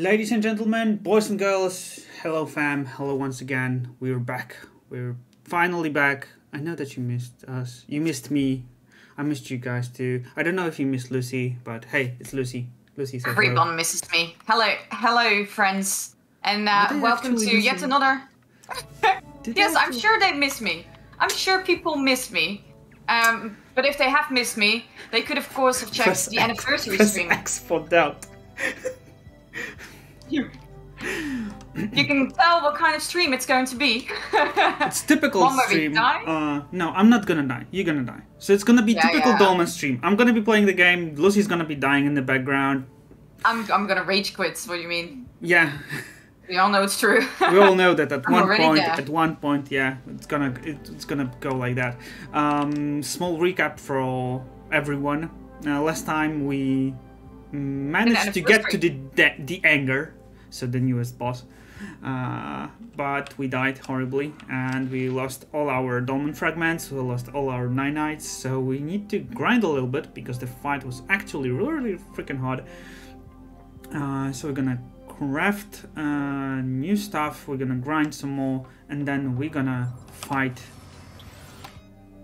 Ladies and gentlemen, boys and girls, hello fam, hello once again. We're back. We're finally back. I know that you missed us. You missed me. I missed you guys too. I don't know if you missed Lucy, but hey, it's Lucy. Lucy said hello. Everyone misses me. Hello, hello, friends, and uh, welcome to yet another. Yes, I'm sure they miss me. I'm sure people miss me. Um, but if they have missed me, they could of course have checked Press the X- anniversary press stream. X for doubt. You, you can tell what kind of stream it's going to be. It's typical One stream. Uh, no, I'm not gonna die. You're gonna die. So it's gonna be Yeah, typical yeah. Dolmen stream. I'm gonna be playing the game. Lucy's gonna be dying in the background. I'm, I'm gonna rage quit. What do you mean? Yeah, We all know it's true. we all know that at I'm one point, there. at one point, yeah, it's gonna it, it's gonna go like that. Um, small recap for everyone. Uh, last time we managed to get to the the, the anger, so the newest boss. Uh, but we died horribly and we lost all our dolmen fragments, we lost all our nanites, so we need to grind a little bit because the fight was actually really freaking hard. Uh, so we're gonna craft uh, new stuff, we're gonna grind some more, and then we're gonna fight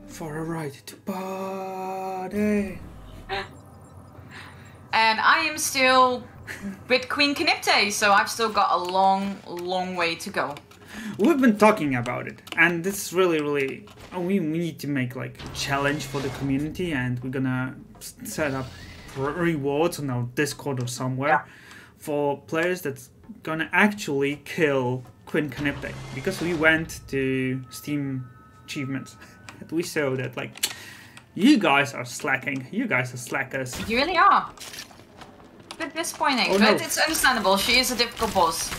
for a right to party. and I am still with Queen Canipte, so I've still got a long, long way to go. We've been talking about it, and this is really, really, uh, we, we need to make like a challenge for the community, and we're gonna set up rewards on our Discord or somewhere for players that's gonna actually kill Quinn Canipte because we went to Steam achievements and we saw that like you guys are slacking, you guys are slackers. You really are. Bit disappointing, Oh, but no. it's understandable. She is a difficult boss.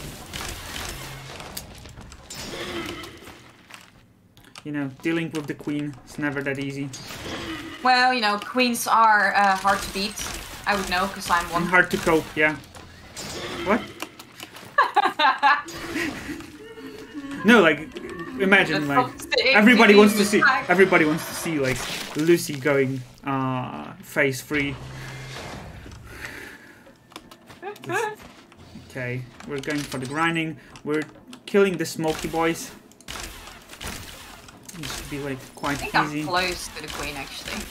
You know, dealing with the Queen is never that easy. Well, you know, queens are uh, hard to beat. I would know because I'm And one. hard to cope, yeah. What? no, like imagine like everybody wants to see everybody wants to see like Lucy going uh phase free. Okay, we're going for the grinding. We're killing the smoky boys. This should be like I quite think I'm easy. close to the queen, actually.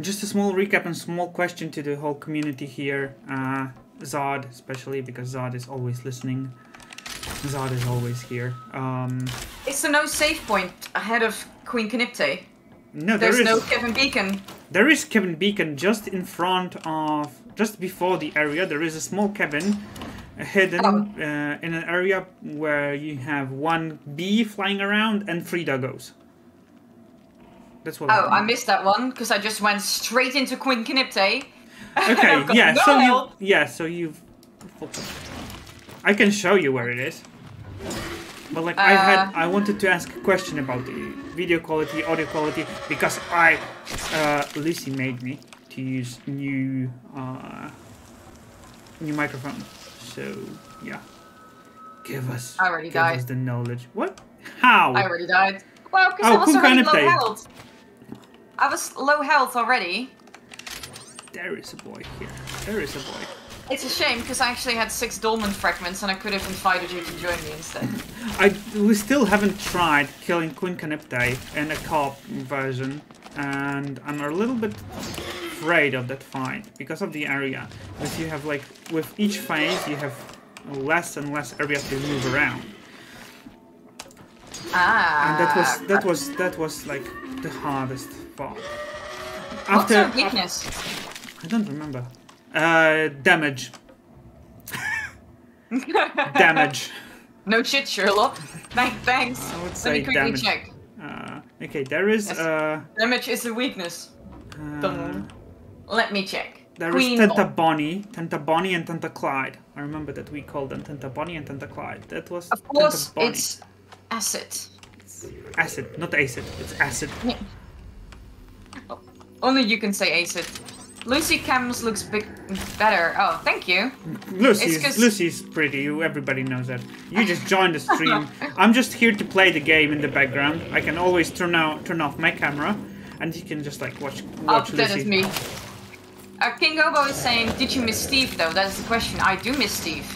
Just a small recap and small question to the whole community here. Uh, Zod, especially because Zod is always listening. Zod is always here. Um, Is there no save point ahead of Queen Canipte? no, there There's is no Kevin Beacon. there is Kevin Beacon just in front of, just before the area. There is a small cabin uh, hidden Oh. uh, in an area where you have one bee flying around and three doggos. That's what. Oh, I missed that one because I just went straight into Queen Canipte. Okay, yeah, no so you. Yeah. So you've. I can show you where it is. But like I had, Uh. I wanted to ask a question about the video quality, audio quality, because I, uh, Lucy made me to use new, uh, new microphone. So yeah, give us, I already give died. us the knowledge. What? How? I already died. Well, because Oh, I was already low Canipte. health. I was low health already. There is a boy here. There is a boy. It's a shame because I actually had six dolmen fragments and I could have invited you to join me instead. I we still haven't tried killing Queen Canipte in a co-op version, and I'm a little bit afraid of that fight because of the area. Because you have like with each phase you have less and less area to move around, Ah. and that was that was that was like the hardest part. What's After her weakness? I don't remember. Uh, damage. damage. no shit, Sherlock. Thank, thanks. I would Let me quickly damage. check. Uh, okay, there is Yes. uh, Damage is a weakness. uh. Let me check. There is Queen Tenta Ball. Bonnie, Tenta Bonnie, and Tenta Clyde. I remember that we called them Tenta Bonnie and Tenta Clyde. That was Of course, it's acid. acid, not acid. It's acid. Oh, only you can say acid. Lucy Cams looks big better. Oh, thank you. Lucy's Lucy's pretty. Everybody knows that. You just joined the stream. I'm just here to play the game in the background. I can always turn out turn off my camera, and you can just like watch Oh, watch that Lucy. is me. Uh, King Obo is saying, did you miss Steve though? That is the question. I do miss Steve.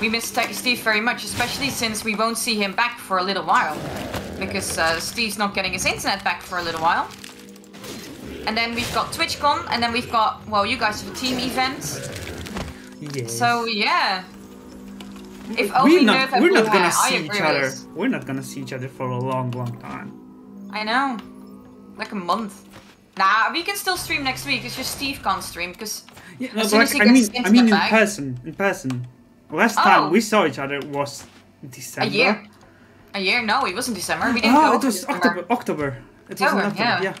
We miss Steve very much, especially since we won't see him back for a little while. Because uh, Steve's not getting his internet back for a little while. And then we've got TwitchCon, and then we've got, well, you guys have a team event. Yes. So, yeah. If only we're not, we're not gonna Hair, see each other. We're not gonna see each other for a long, long time. I know. Like a month. Nah, we can still stream next week. It's just Steve can't stream because Yeah, as soon but as he I mean, I mean in back- person. In person. Last Oh. time we saw each other was December. a year. A year? No, it wasn't December. We didn't Oh, it was October. October. It was October, October. yeah. Yeah.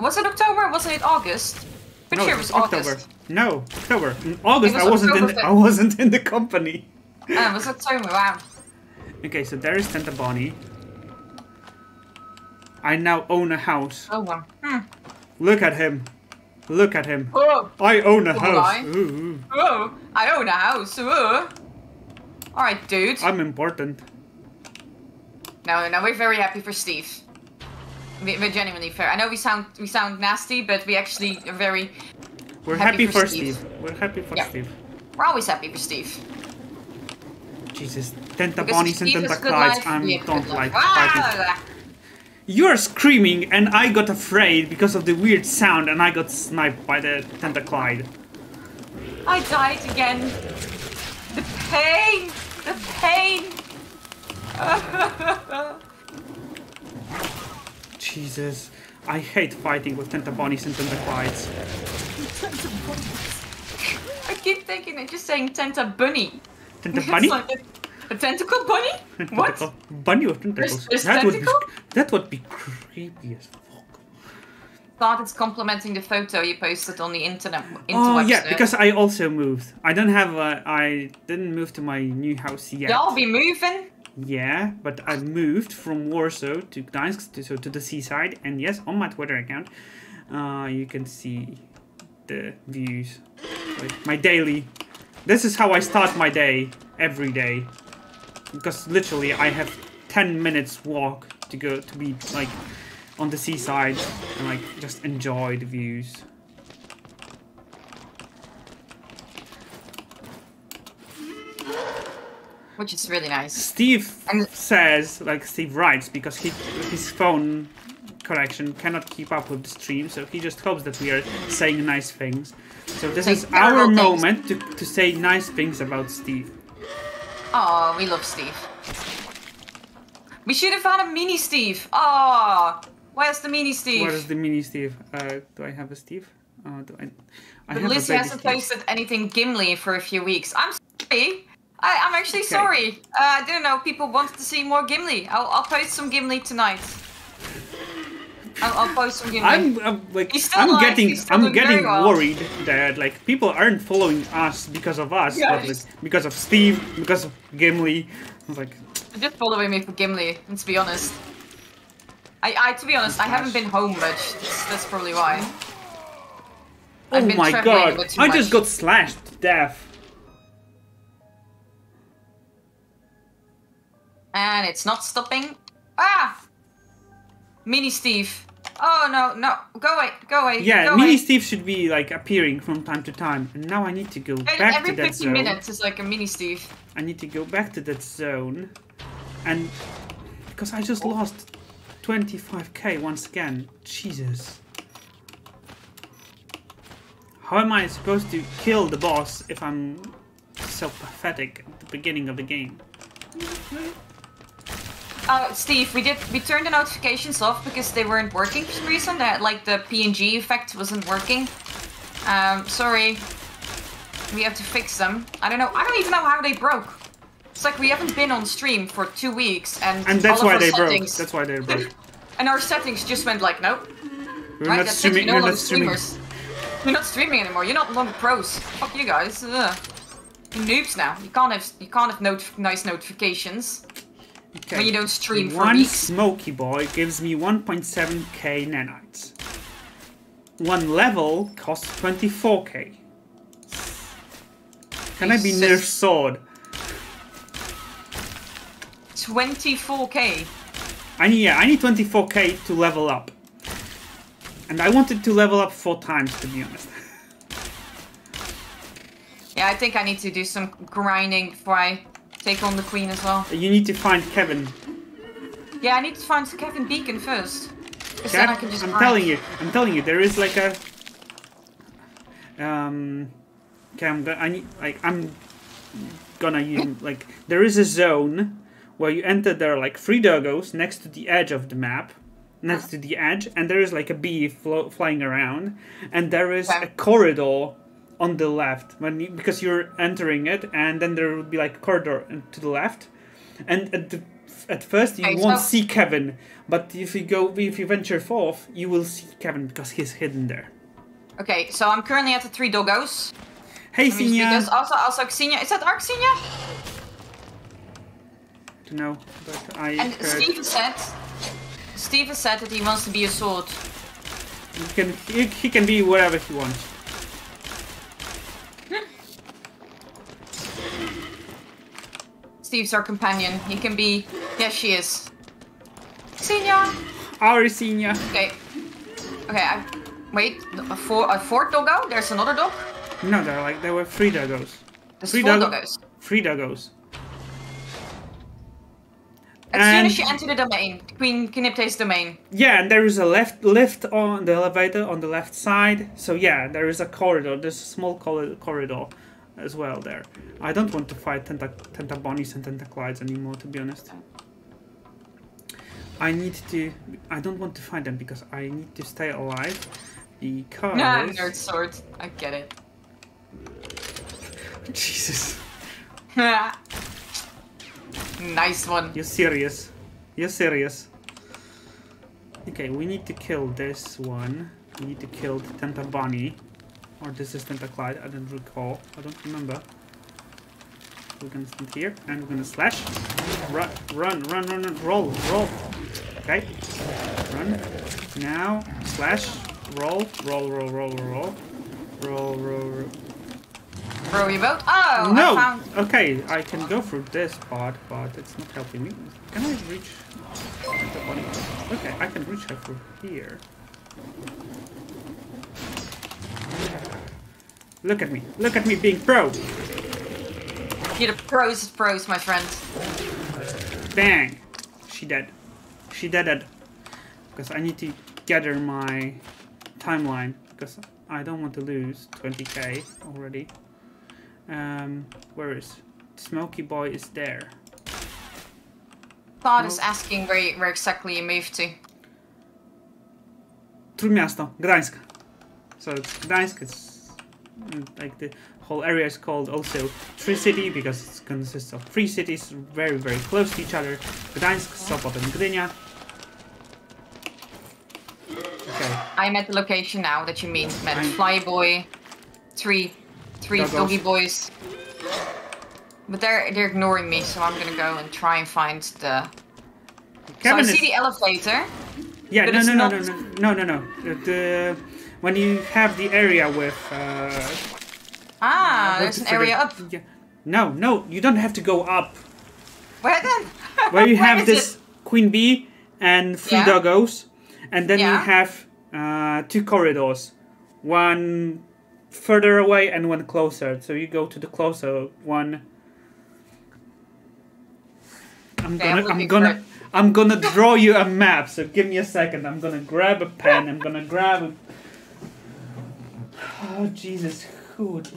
Was it October? or Was it August? Pretty no, sure it was October. August. No, October. In August, was I wasn't in. The. I wasn't in the company. Uh, it was October. Wow. Okay, so there is Tenta Bonnie. I now own a house. Oh one. Hmm. Look at him. Look at him. Oh, I own a Oh, house. I? Ooh, oh, I own a house. Oh. All right, dude. I'm important. No, no, we're very happy for Steve. We- We're genuinely fair. I know we sound we sound nasty, but we actually are very. We're Happy happy, for for Steve. Steve. We're happy for Yeah. Steve. We're always happy for Steve. Jesus, Tenta Bonnies and Steve Tenta Clydes, I we don't like. Ah! You're screaming and I got afraid because of the weird sound and I got sniped by the Tentaclyde. I died again. The pain! The pain! Jesus, I hate fighting with Tentabonnies and Tentaclydes. I keep thinking they're just saying Tenta Bunny. Tentabunny? A, tentacle bunny? What? Bunny with tentacles. there's that would be that would be creepy as fuck. Thought it's complimenting the photo you posted on the internet. Oh yeah, because I also moved. I don't have a. I didn't move to my new house yet. Y'all be moving? Yeah, but I moved from Warsaw to Gdańsk, to, so to the seaside, and yes, on my Twitter account, uh, you can see the views, like my daily. This is how I start my day every day, because literally I have ten minutes walk to go to be like on the seaside and like just enjoy the views. Which is really nice. Steve And- says, like Steve writes, because he, his phone connection cannot keep up with the stream, so he just hopes that we are saying nice things. So this is our moment to, to say nice things about Steve. Oh, we love Steve. We should have had a mini Steve. Oh, where's the mini Steve? Where is the mini Steve? Uh, do I have a Steve? Uh, do I? I But Lizzie a hasn't Steve. posted anything Gimli for a few weeks. I'm sorry. I, I'm actually Okay. sorry. Uh, I didn't know people wanted to see more Gimli. I'll, I'll post some Gimli tonight. I'll, I'll post some Gimli. I'm, I'm like I'm alive, getting I'm getting well. worried that like people aren't following us because of us, but Yes. like, because of Steve, because of Gimli. I like, Just following me for Gimli, let's be honest. I, I to be honest, I haven't been home much. That's, that's probably why. I've oh been my god! I just much. got slashed to death. And it's not stopping. Ah! Mini Steve. Oh no, no. Go away, go away. Yeah, go mini away. Steve should be like appearing from time to time, and now I need to go back Every to that 50 zone. minutes is like a mini Steve. I need to go back to that zone, and because I just lost 25k once again. Jesus. How am I supposed to kill the boss if I'm so pathetic at the beginning of the game? Uh, Steve, we did we turned the notifications off because they weren't working for some reason. That like the PNG effect wasn't working. Um, sorry. We have to fix them. I don't know. I don't even know how they broke. It's like we haven't been on stream for two weeks, and And that's all of why our they broke. settings, That's why they broke. and our settings just went like, nope. We're right, not streaming. You're We're no not streaming. streamers. You're not streaming anymore. You're not longer pros. Fuck you guys. Ugh. You're noobs now. You can't have you can't have notif- nice notifications Okay. when you don't stream for One weeks. Smoky Boy gives me 1.7k nanites. One level costs 24k. Can I be. Nerf Sword? 24k. I need, yeah, I need 24k to level up. And I wanted to level up four times, to be honest. Yeah, I think I need to do some grinding before I take on the queen as well. You need to find Kevin. Yeah, I need to find Kevin Beacon first. Because then I can just I'm grind. telling you, I'm telling you, there is like a um. Okay, I'm gonna. I need like I'm gonna use like there is a zone where you enter. There are like three doggos next to the edge of the map, next to the edge, and there is like a bee flo- flying around, and there is Okay. a corridor on the left when you, because you're entering it, and then there will be like a corridor to the left, and at the at first you Okay, won't so- see Kevin, but if you go if you venture forth, you will see Kevin because he's hidden there. Okay, so I'm currently at the three doggos. Hey, just- also, also Xenia. Is that Arc Xenia? to know, but I And heard Steven said, Steven said that he wants to be a sword. he can he, he can be whatever he wants. Steve's our companion. He can be. Yes, she is. Xenia. Our Sinya. Okay. Okay. I, wait. A, four, a fourth doggo. There's another dog. No, there like there were three doggos. There's Three four doggo- doggos. Three doggos. As soon as you enter the domain, Queen Knipte's domain. Yeah, and there is a left lift on the elevator on the left side. So yeah, there is a corridor. There's a small corridor as well there. I don't want to fight tenta tentabonies and tentaclides anymore, to be honest. I need to. I don't want to fight them because I need to stay alive. Because Nah, nerd sword. I get it. Jesus, nice one. you're serious. You're serious. Okay, we need to kill this one. We need to kill the Tentabani. Or this is Tentaclide, I don't recall. I don't remember. We're gonna stand here and we're gonna slash. Run, run, run, run, run, roll, roll. Okay. Run. Now, slash, roll, roll, roll, roll, roll, roll, roll, roll. Row your boat. Oh, no! I found. Okay, I can go through this part, but it's not helping me. Can I reach the body? Okay, I can reach her through here. Look at me. Look at me being pro. You're the pros of pros, my friend. Bang. She dead. She deaded. Because I need to gather my timeline. Because I don't want to lose 20k already. Um, where is Smoky Boy is there. Todd is asking where, where exactly you moved to. Trójmiasto, Gdańsk. So it's Gdańsk, it's like the whole area is called also Tree City because it consists of three cities very, very close to each other. Gdańsk, Sopot and Gdynia. Okay, I'm at the location now that you mean. Met I'm- Flyboy, three, three Doggos. doggy boys. But they're they're ignoring me, so I'm gonna go and try and find the. Kevin so I is... see the elevator. Yeah, no, it's no, no, no, no, no, no, no. The, when you have the area with... Uh, Ah, there's an area up. Yeah. No, no, you don't have to go up. Where then? where you have is this it? queen bee and three Yeah. doggos, and then you have uh, two corridors, one further away and one closer. So you go to the closer one. I'm Okay, gonna, I'm for gonna. I'm gonna draw you a map. So give me a second. I'm gonna grab a pen. I'm gonna grab. A... Oh Jesus, who would?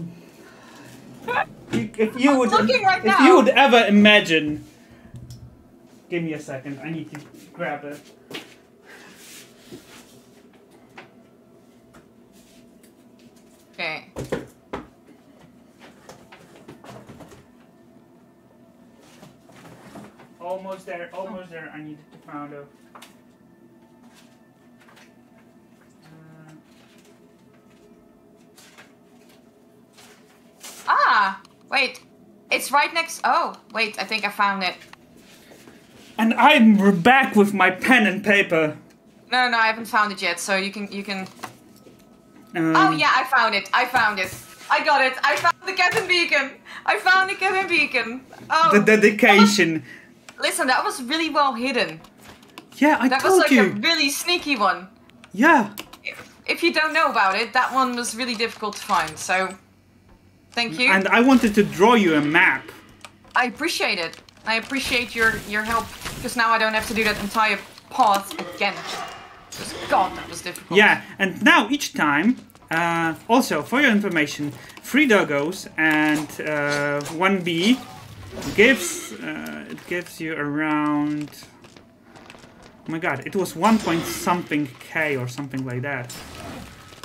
You, if you would, looking right if now. you would ever imagine Give me a second. I need to grab it. Okay. Almost there. Almost there. I need to find a. Ah, wait. It's right next. Oh, wait. I think I found it. And I'm back with my pen and paper. No, no, I haven't found it yet. So you can, you can. Um, Oh yeah, I found it. I found it. I got it. I found the Kevin Beacon. I found the Kevin Beacon. Oh, The dedication. listen, that was really well hidden. Yeah, I That was like you. a really sneaky one. Yeah. if you don't know about it, that one was really difficult to find. So, thank you. And I wanted to draw you a map. I appreciate it. I appreciate your your help because now I don't have to do that entire path again. Because God, that was difficult. Yeah, and now each time. Uh, also, for your information, three doggos and uh, one bee gives uh, it gives you around. Oh my God! It was one point something k or something like that.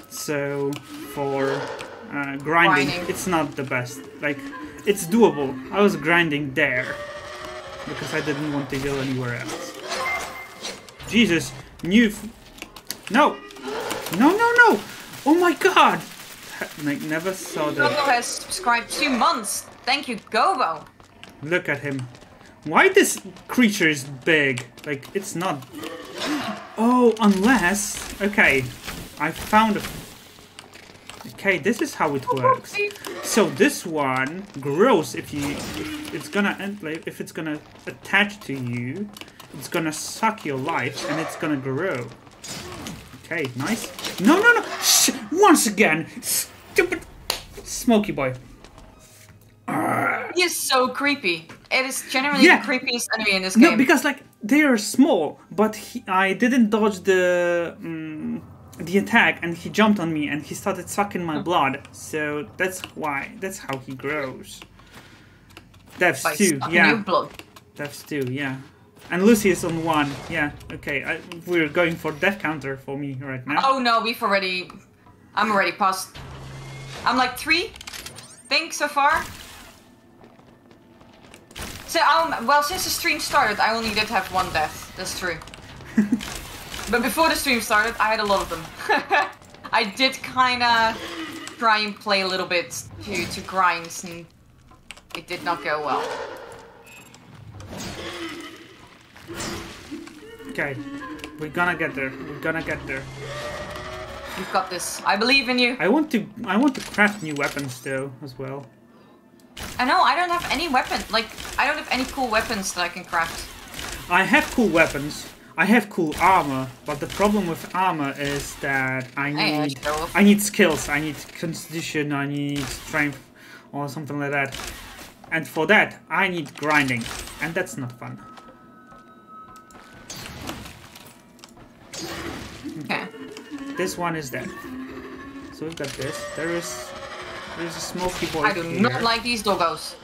So for uh, grinding, grinding, it's not the best. Like it's doable. I was grinding there because I didn't want to go anywhere else. Jesus, new. no, no, no, no! Oh my God! I never saw that. Gobo has subscribed two months. Thank you, Gobo. Look at him. Why this creature is big? Like, it's not... Oh, unless... Okay, I found a... Okay, this is how it works. So this one grows if you... If it's gonna end, like, if it's gonna attach to you, it's gonna suck your life and it's gonna grow. Okay, nice. No, no, no! Shh! Once again! Stupid... Smoky boy. He is so creepy. It is generally yeah. the creepiest enemy in this game. No, because like they are small, but he, I didn't dodge the um, the attack, and he jumped on me, and he started sucking my blood. So that's why. That's how he grows. Devs By two, yeah. blood. Devs two, yeah. And Lucy is on one. Yeah, okay. I, we're going for death counter for me right now. Oh no, we've already. I'm already past. I'm like three, think so far. So, um, well, since the stream started, I only did have one death. That's true. but before the stream started, I had a lot of them. I did kind of try and play a little bit to, to grinds, and it did not go well. Okay, we're gonna get there. We're gonna get there. You've got this. I believe in you. I want to. I want to craft new weapons though, as well. I know, I don't have any weapon. Like, I don't have any cool weapons that I can craft. I have cool weapons. I have cool armor, but the problem with armor is that I need I need skills. I need constitution. I need strength, or something like that. And for that, I need grinding, and that's not fun. Okay. This one is dead. So we've got this. There is there's a smoky boy I do here. not like these doggos.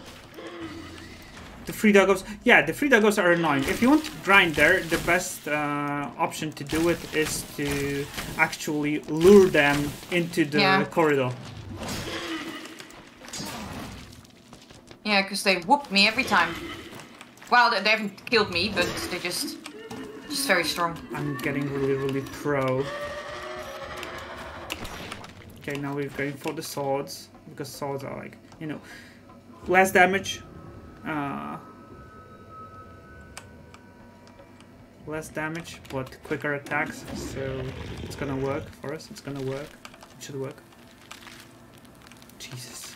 The free doggos, yeah, the free doggos are annoying. If you want to grind there, the best uh, option to do it is to actually lure them into the yeah. corridor. Yeah, because they whoop me every time. Well, they, they haven't killed me, but they're just, just very strong. I'm getting really, really pro. Okay, now we're going for the swords because swords are like, you know, less damage, uh, less damage, but quicker attacks, so it's gonna work for us, it's gonna work, it should work. Jesus.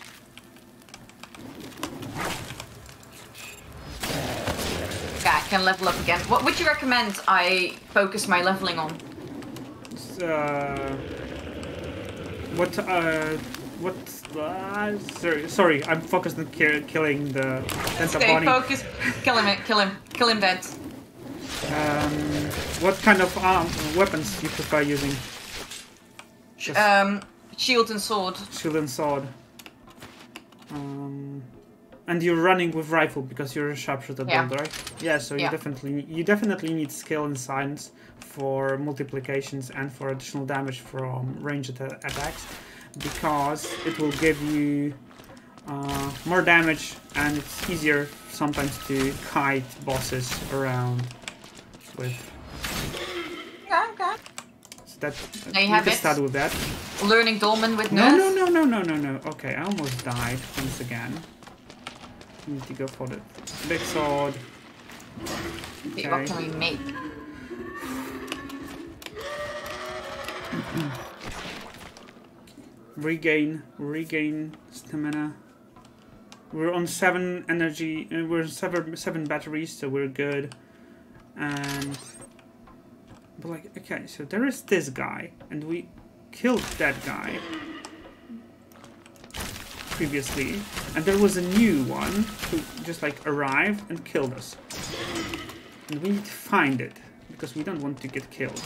Yeah, I can level up again. What would you recommend I focus my leveling on? Uh, what, uh, what uh, sorry, sorry, I'm focused on ki killing the Stay focused. Kill him, kill him, kill him, Dent. Um, what kind of arm, weapons you prefer using? Just um, shield and sword. Shield and sword. Um, and you're running with rifle because you're a sharpshooter yeah. build, right? Yeah, so yeah. you definitely you definitely need skill and science for multiplications and for additional damage from ranged attacks because it will give you uh, more damage and it's easier sometimes to kite bosses around with. Yeah, okay. So that, there you, have can it. start with that. Learning Dolmen with no, no, no, no, no, no, no. Okay, I almost died once again. Need to go for the big sword. Okay. What can we make? regain, regain stamina. We're on seven energy, uh, we're seven, seven batteries, so we're good. And, but like, okay, so there is this guy, and we, killed that guy previously, and there was a new one who just like arrived and killed us. And we need to find it, because we don't want to get killed.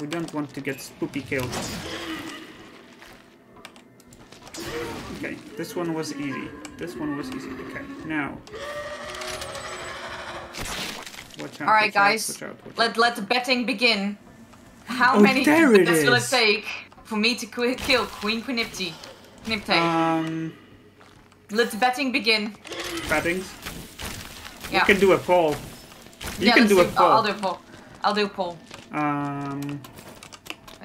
We don't want to get spoopy killed. Okay, this one was easy. This one was easy. Okay, now. Watch out. Alright guys, watch out, watch out. let let the betting begin. How oh, many minutes will it take for me to kill Queen Quinipti? Knipte. Um. Let the betting begin. Betting? Yeah. You can do a poll. You yeah, can do, do a poll. I'll do a poll. I'll do a poll. Um.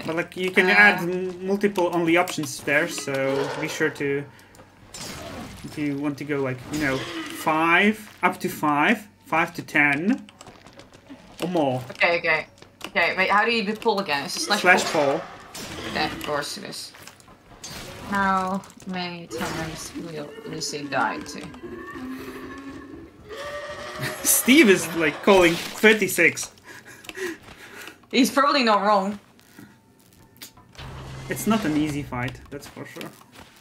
But like you can uh, add multiple only options there, so be sure to if you want to go like you know five up to five, five to ten, or more. Okay, okay, okay. Wait, how do you do poll again? It's a slash, slash poll. Okay, of course it is. How many times will Lucy die to? Steve is like calling 36. He's probably not wrong. It's not an easy fight, that's for sure.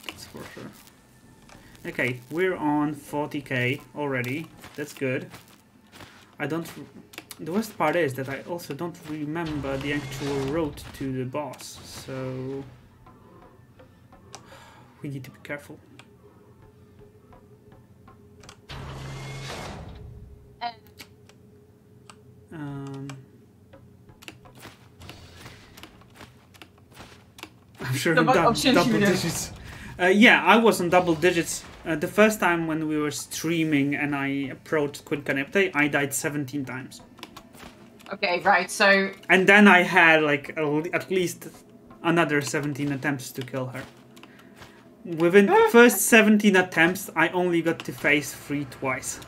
That's for sure. Okay, we're on 40k already. That's good. I don't... The worst part is that I also don't remember the actual road to the boss, so we need to be careful. Um, I'm sure I'm double digits. Uh, yeah, I was on double digits. Uh, the first time when we were streaming and I approached Queen Canepte, I died 17 times. Okay, right, so... And then I had, like, at least another 17 attempts to kill her. Within first 17 attempts, I only got to face three twice.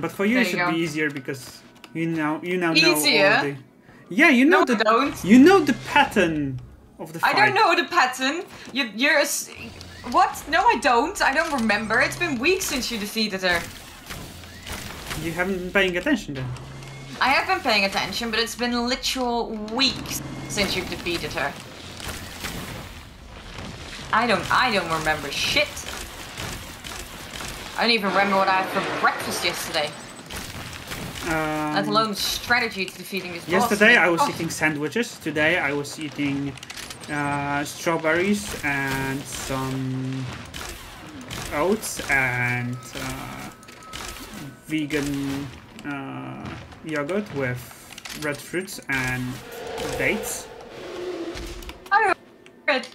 But for you, there it should you be easier because you now you now easier? know all the. Yeah, you know no, the don't. you know the pattern of the fight. I don't know the pattern. You, you're a, what? No, I don't. I don't remember. It's been weeks since you defeated her. You haven't been paying attention then. I have been paying attention, but it's been literal weeks since you've defeated her. I don't I don't remember shit. I don't even remember what I had for breakfast yesterday. Um, Let alone strategy to defeating this Yesterday boss. I was oh. eating sandwiches. Today I was eating uh, strawberries and some oats and uh, vegan uh, yogurt with red fruits and dates. I don't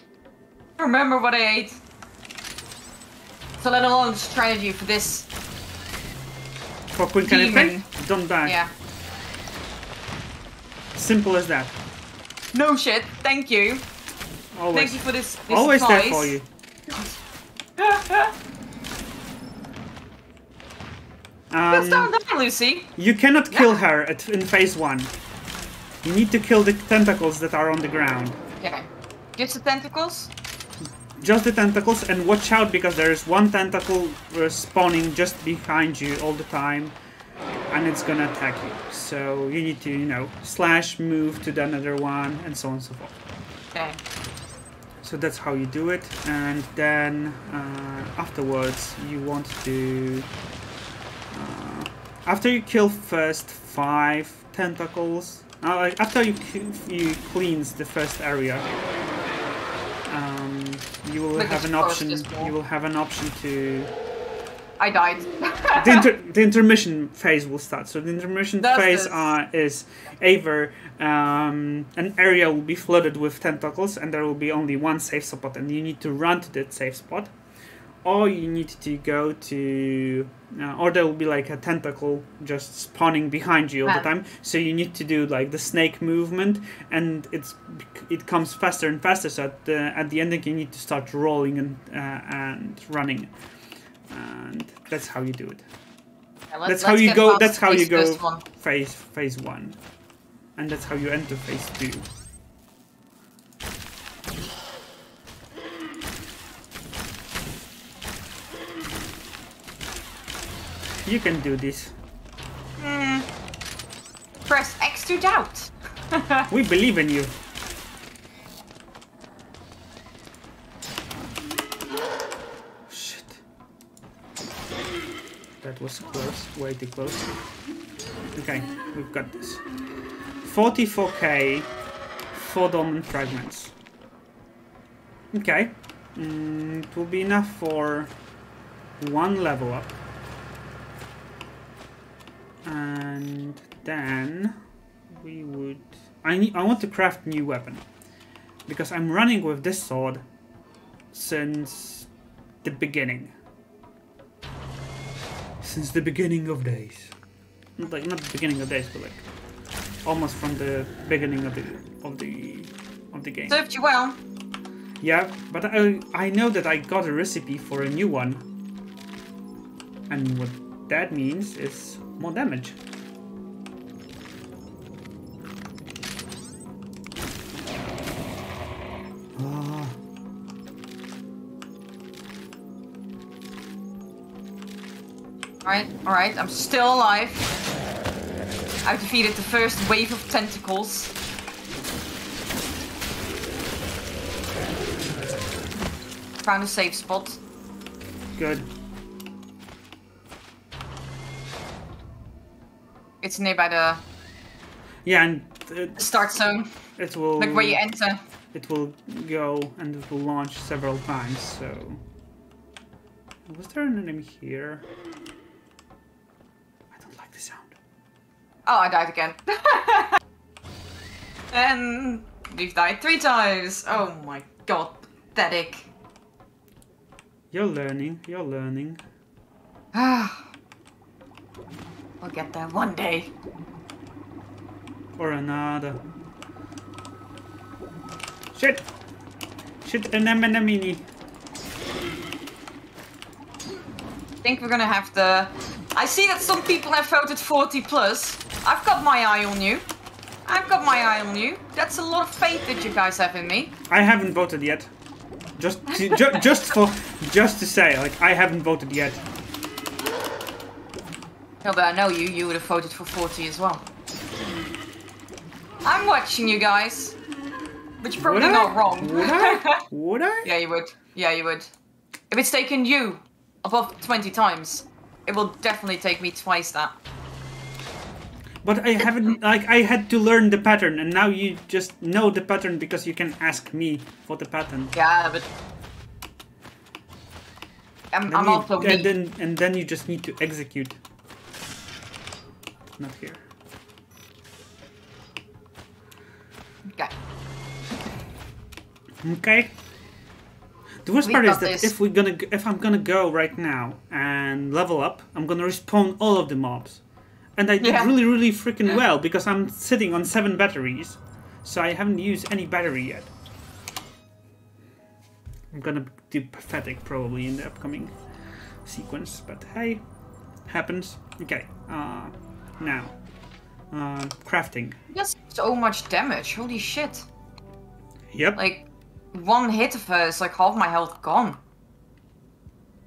remember what I ate. So let alone strategy for this. For quick anything, don't die. Yeah. Simple as that. No shit, thank you. Always. Thank you for this, this Always there for you. Um, down there, Lucy. You cannot kill yeah. her at, in phase one. You need to kill the tentacles that are on the ground. Okay. Just the tentacles? Just the tentacles, and watch out because there is one tentacle uh, spawning just behind you all the time, and it's gonna attack you. So you need to, you know, slash, move to the another one, and so on and so forth. Okay. So that's how you do it, and then uh, afterwards you want to uh, after you kill first five tentacles, uh, after you you cleanse the first area, you will have an option. You will have an option to. I died. the, inter the, intermission phase will start. So the intermission That's phase uh, is either um, an area will be flooded with tentacles and there will be only one safe spot, and you need to run to that safe spot or you need to go to uh, or there will be like a tentacle just spawning behind you all the time. So you need to do like the snake movement and it's it comes faster and faster. So at the at the ending you need to start rolling and uh, and running. And that's how you do it. Yeah, that's how you go that's how you go phase phase one. And that's how you enter phase two You can do this. Hmm. Press X to doubt. we believe in you. Shit. That was close. Way too close. Okay, we've got this. 44k, 4 diamond fragments. Okay. Mm, it will be enough for one level up. And then we would... I, need, I want to craft new weapon. Because I'm running with this sword since the beginning. Since the beginning of days. Not like not the beginning of days, but like almost from the beginning of the of the of the game. Served you well. Yeah, but I I know that I got a recipe for a new one. And what that means is more damage. Ah. Alright, alright, I'm still alive. I've defeated the first wave of tentacles. Found a safe spot. Good. It's nearby the Yeah, and it, start zone, it will like where you enter. it will go and it will launch several times. So, was there an enemy here? I don't like the sound. Oh, I died again. and we've died three times. Oh my god, pathetic. You're learning. You're learning. Ah. We'll get there one day. Or another. Shit! Shit, an mini. I think we're gonna have to... I see that some people have voted 40 plus. I've got my eye on you. I've got my eye on you. That's a lot of faith that you guys have in me. I haven't voted yet. Just to, ju just for just to say, like I haven't voted yet. No, but I know you. You would have voted for 40 as well. I'm watching you guys. But you're probably Would I? not wrong. Would I? Would I? yeah, you would. Yeah, you would. If it's taken you above 20 times, it will definitely take me twice that. But I haven't like I had to learn the pattern, and now you just know the pattern because you can ask me for the pattern. Yeah, but I'm, I'm you- also me. and then and then you just need to execute. Not here. Okay. Okay. The worst We part is that this. if we're gonna if I'm gonna go right now and level up, I'm gonna respawn all of the mobs, and I did really really freaking well because I'm sitting on seven batteries, so I haven't used any battery yet. I'm gonna do pathetic probably in the upcoming sequence, but hey, happens. Okay, uh, now, uh, crafting. That's so much damage. Holy shit. Yep. Like, one hit of her is like half my health gone.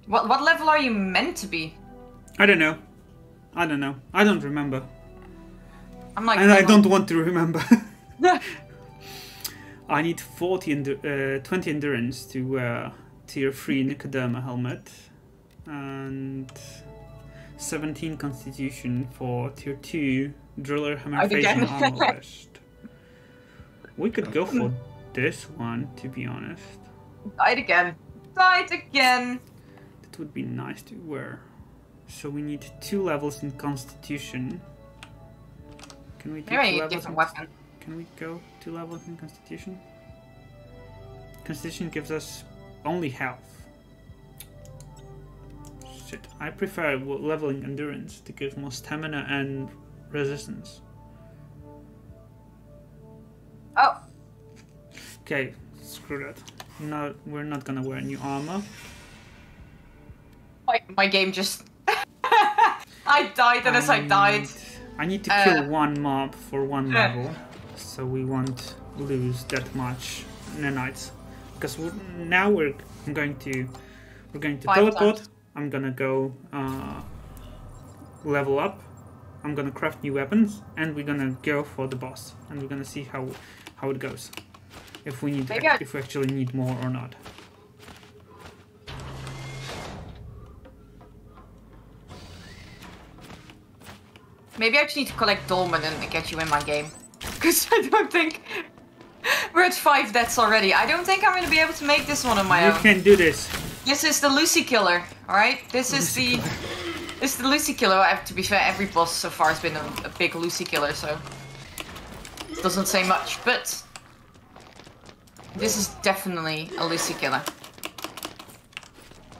What what level are you meant to be? I don't know. I don't know. I don't remember. I'm like. And I don't want to remember. I need 40 endu- uh, 20 endurance to wear tier 3 Nicoderma helmet and 17 constitution for tier 2 driller hammer I'd phasing again. armor vest. We could go hmm. for this one to be honest. Died again. Died again. That would be nice to wear. So we need two levels in constitution. Can we do Maybe two levels in weapon. Can we go two levels in Constitution? Constitution gives us only health. Shit, I prefer leveling Endurance to give more stamina and resistance. Oh, Okay, screw that. No, we're not gonna wear new armor. my, my game just. I died, and as I died. I need to Uh, kill one mob for one uh. level, so we won't lose that much nanites. Because we're, now we're going to we're going to teleport. times. I'm gonna go uh, level up, I'm gonna craft new weapons, and we're gonna go for the boss, and we're gonna see how how it goes. If we need, I- if we actually need more or not. Maybe I just need to collect Dolmen and get you in my game. Because I don't think... We're at five deaths already. I don't think I'm going to be able to make this one on my You own. You can do this. This is the Lucy killer, alright? This is the... This is the Lucy killer. I have to be fair, every boss so far has been a, a big Lucy killer, so... It doesn't say much, but... This is definitely a Lucy killer.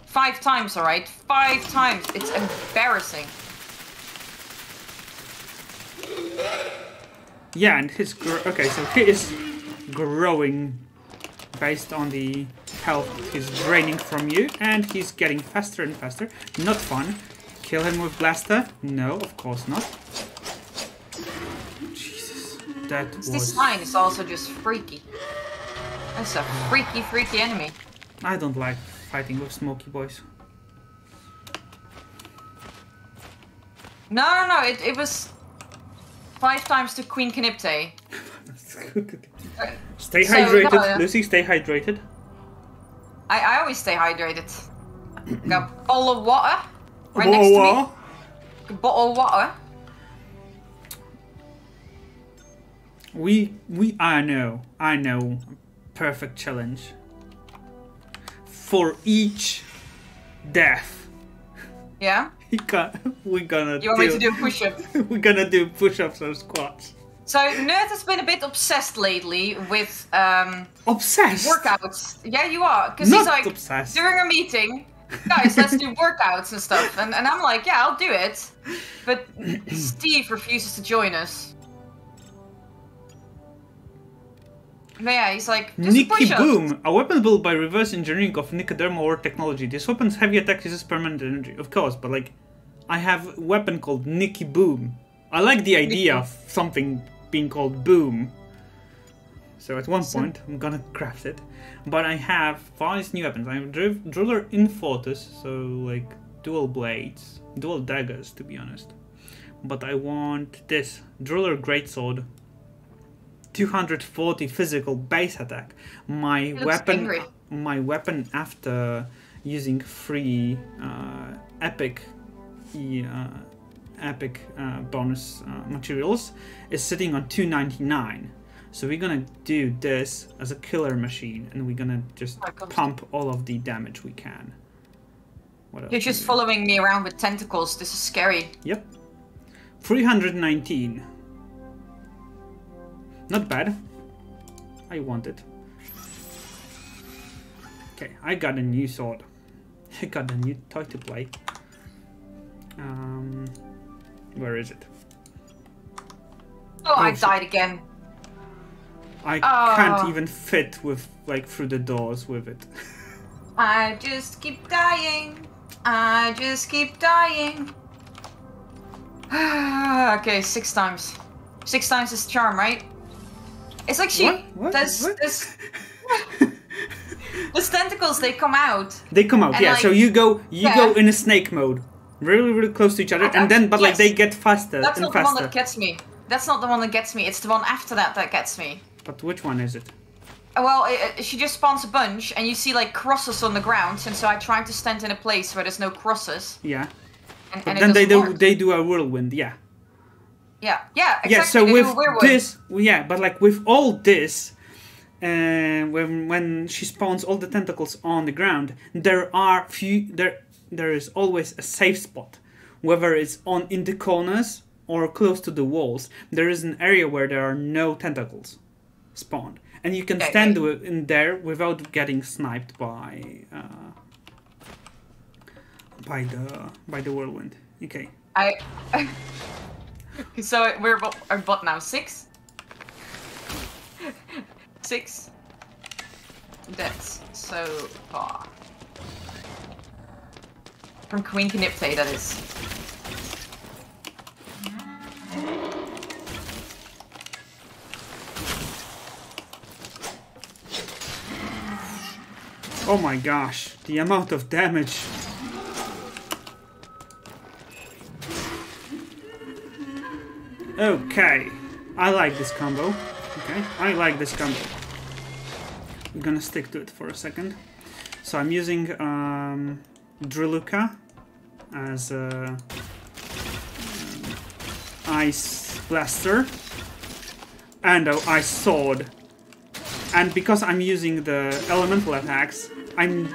Five times, alright? Five times. It's embarrassing. Yeah, and his okay, so he is growing based on the health he's draining from you, and he's getting faster and faster. Not fun. Kill him with blaster? No, of course not. Jesus, that was... This line is also just freaky. That's a freaky, freaky enemy. I don't like fighting with smoky boys. No, no, no, it, it was five times to Queen Canipte. stay So, hydrated, no, no. Lucy. Stay hydrated. I, I always stay hydrated. Got a bottle of water right Whoa, next to me. A bottle of water. We we I know I know perfect challenge for each death. Yeah? We got we're gonna You want me to do a push-up? we're gonna do push-ups or squats. So Nerd has been a bit obsessed lately with um, Obsessed. workouts. Yeah, you are. Because he's like, obsessed. during a meeting, guys, let's do workouts and stuff. And, and I'm like, yeah, I'll do it. But Steve refuses to join us. But yeah, he's like, just Nikki. Boom, a weapon built by reverse engineering of Nicodermal War technology. This weapon's heavy attack uses permanent energy, of course, but like, I have a weapon called Nikki Boom. I like the idea of something being called Boom. So at one point, I'm gonna craft it. But I have five new weapons. I have Driv- Driller Infortus, so like dual blades, dual daggers, to be honest. But I want this Driller Greatsword, 240 physical base attack. My weapon, angry. my weapon after using free uh, epic, uh, epic uh, bonus uh, materials is sitting on 299. So we're gonna do this as a killer machine, and we're gonna just pump all of the damage we can. You're just following me around with tentacles. This is scary. Yep. 319. Not bad. I want it. Okay, I got a new sword. I got a new toy to play. Um, where is it? Oh, I oh, shit. died again. I Oh. can't even fit with like through the doors with it. I just keep dying. I just keep dying. okay, six times. Six times is charm, right? It's like she What? What? does What? this. Those tentacles, they come out. They come out, yeah. like- so you go, you Yeah. go in a snake mode, really, really close to each other, I- I- and then, but like they get faster That's and not the one faster. that gets me. That's not the one that gets me. It's the one after that that gets me. But which one is it? Uh, Well, it, it- she just spawns a bunch, and you see like crosses on the ground, and so I try to stand in a place where there's no crosses, Yeah. and, and then they doesn't do work. they do a whirlwind, yeah. Yeah, yeah, exactly. Yeah, so they with this, yeah, but like with all this, uh, when when she spawns all the tentacles on the ground, there are few there there is always a safe spot, whether it's on in the corners or close to the walls. There is an area where there are no tentacles spawned, and you can stand in there without getting sniped by uh, by the by the whirlwind. Okay. I. so we're our bot now six. Six. That's so far. From Queen Canipte, that is. Oh my gosh, the amount of damage. Okay, I like this combo. Okay, I like this combo. I'm gonna stick to it for a second. So I'm using um, Driluka as a um, Ice Blaster and a Ice Sword. And because I'm using the elemental attacks, I'm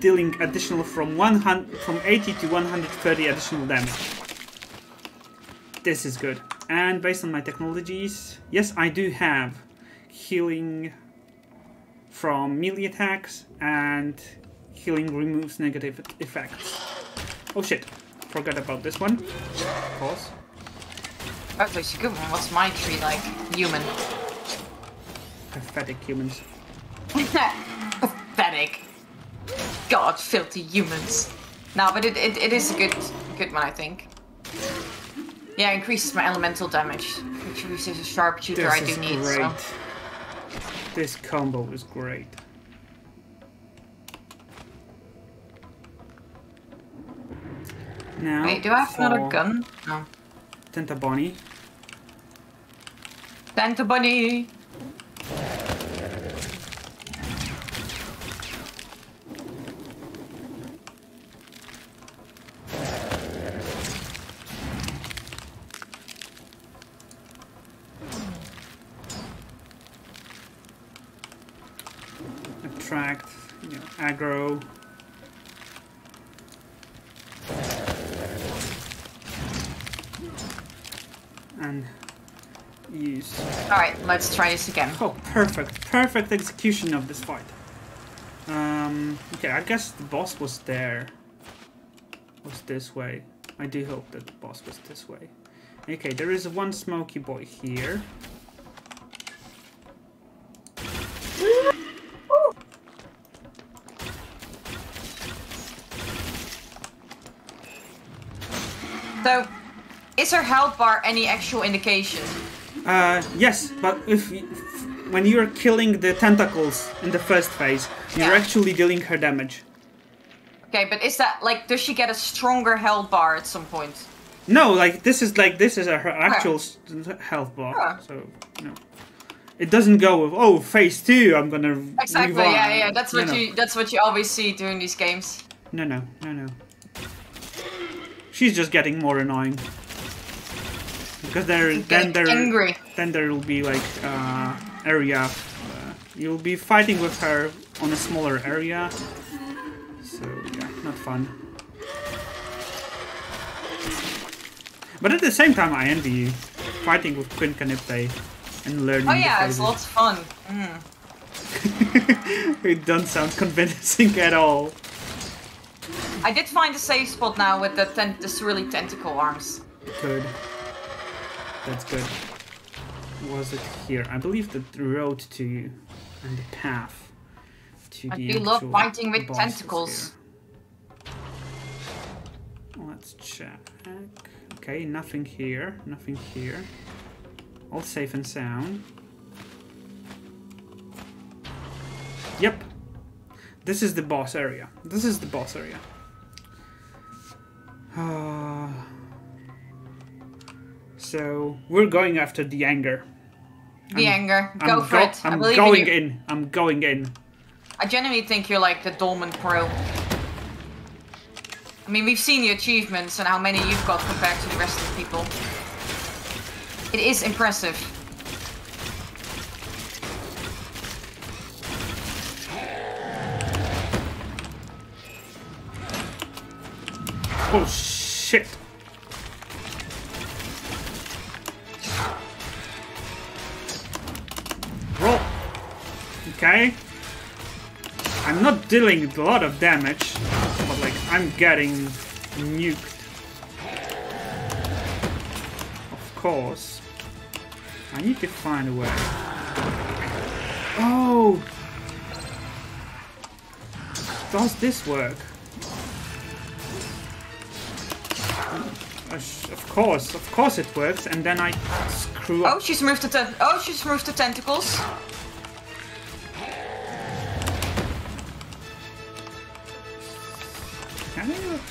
dealing additional from 100 from 80 to 130 additional damage. This is good. And based on my technologies, yes, I do have healing from melee attacks and healing removes negative effects. Oh shit, forgot about this one. Pause. Oh, that's a good one. What's my tree like? Human. Pathetic humans. Pathetic. God, filthy humans. No, but it, it, it is a good good one, I think. Yeah, increases my elemental damage, which is a sharpshooter I do need. great. So. This combo is great. Now, Wait, do I have another gun? No. Tentaboni. Santa Bunny! attract, you know, aggro. And use. Alright, let's try this again. Oh, perfect, perfect execution of this fight. Um, okay, I guess the boss was there. Was this way. I do hope that the boss was this way. Okay, there is one smoky boy here. So, is her health bar any actual indication? Uh, yes, but if, y- f- when you're killing the tentacles in the first phase, you're Yeah. actually dealing her damage. Okay, but is that like, does she get a stronger health bar at some point? No, like this is like this is a, her actual health bar. So no, it doesn't go with oh phase two. I'm gonna Exactly. revive." Yeah, yeah. That's what no. you. That's what you always see during these games. No, no, no, no. She's just getting more annoying. Because there, then there, angry. then there will be like uh, area. Uh, you'll be fighting with her on a smaller area. So yeah, not fun. But at the same time, I envy you fighting with Queen Canipte and learning. Oh yeah, it's lots of fun. Mm. it doesn't sound convincing at all. I did find a safe spot now with the ten- this really tentacle arms. Good. That's good. Was it here? I believe the road to and the path to I the do love fighting with tentacles. Let's check. Okay, nothing here. Nothing here. All safe and sound. Yep. This is the boss area. This is the boss area. Uh, so we're going after the anger. The I'm- anger. I'm Go for go- it. I I'm going in in. I'm going in. I genuinely think you're like the Dolmen Pro. I mean, we've seen the achievements and how many you've got compared to the rest of the people. It is impressive. Oh shit! Okay. I'm not dealing a lot of damage, but like I'm getting nuked. Of course. I need to find a way. Oh! Does this work? Of course, of course it works, and then I screw up. Oh, she's removed the oh, she's removed the tentacles.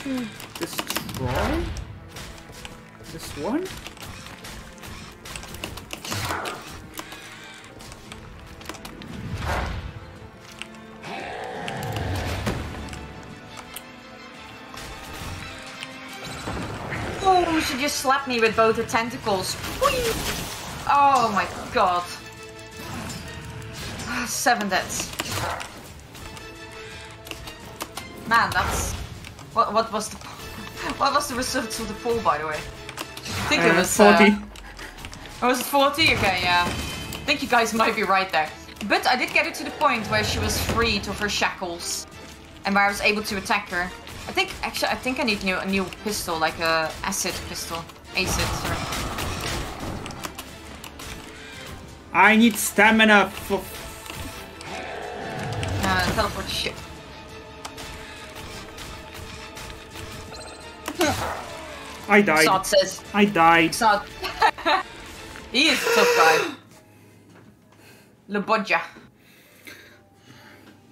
to destroy this one? Oh, she just slapped me with both her tentacles. Oh my god. Ah, seven deaths. Man, that's... What, what was the... What was the results of the poll, by the way? I think uh, it was... 40. Uh, oh, was it 40? Okay, yeah. I think you guys might be right there. But I did get it to the point where she was freed of her shackles. And where I was able to attack her. I think, actually, I think I need new, a new pistol, like a acid pistol. Acid, sorry. I need stamina for... Uh, teleport ship. I died. Sod says. I died. Sod. he is a tough guy. Lebodja.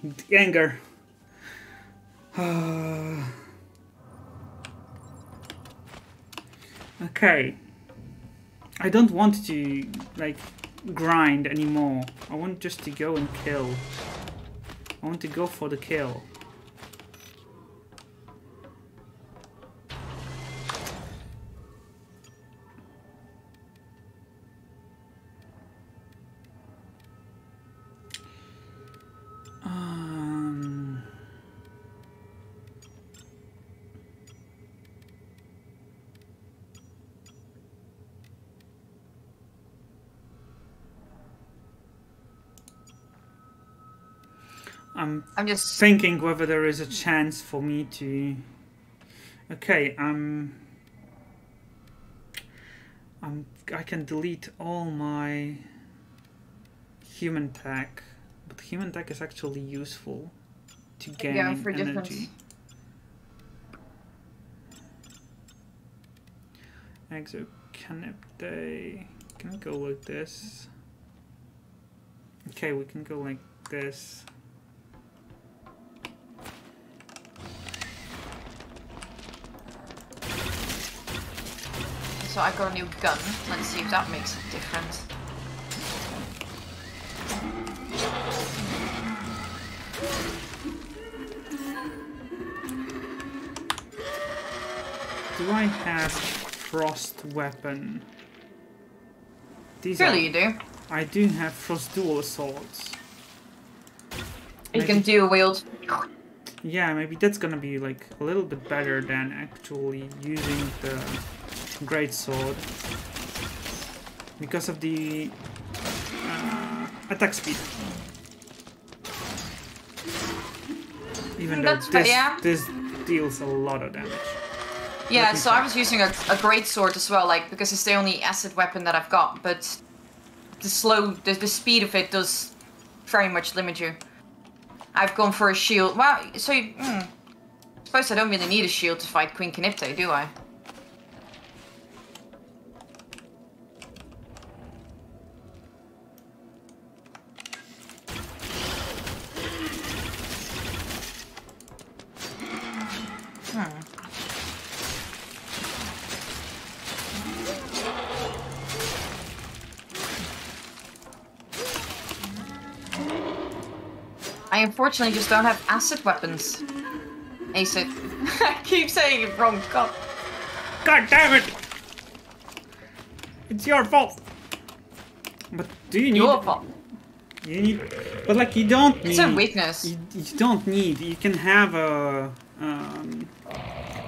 The anger. okay. I don't want to, like, grind anymore. I want just to go and kill. I want to go for the kill. I'm I'm just. thinking whether there is a chance for me to. Okay, I'm. I'm. I can delete all my human tech, but human tech is actually useful to gain Yeah, for energy. different- Exocanopte. Can I go like this? Okay, we can go like this. So I got a new gun. Let's see if that makes a difference. Do I have frost weapon? These Surely are, you do. I do have frost dual swords. You can Maybe- dual wield. Yeah, maybe that's gonna be like a little bit better than actually using the great sword because of the uh, attack speed. Even though That's this, yeah. this deals a lot of damage. Yeah, so I was using a, a great sword as well, like because it's the only acid weapon that I've got. But the slow, the, the speed of it does very much limit you. I've gone for a shield. Well, so you, hmm. suppose I don't really need a shield to fight Queen Canipte, do I? Unfortunately just don't have acid weapons. Acid. I keep saying it wrong. God. God damn it! It's your fault. But do you need? Your fault. You need, but like you don't need. It's a weakness. You, you don't need. You can have a. Um,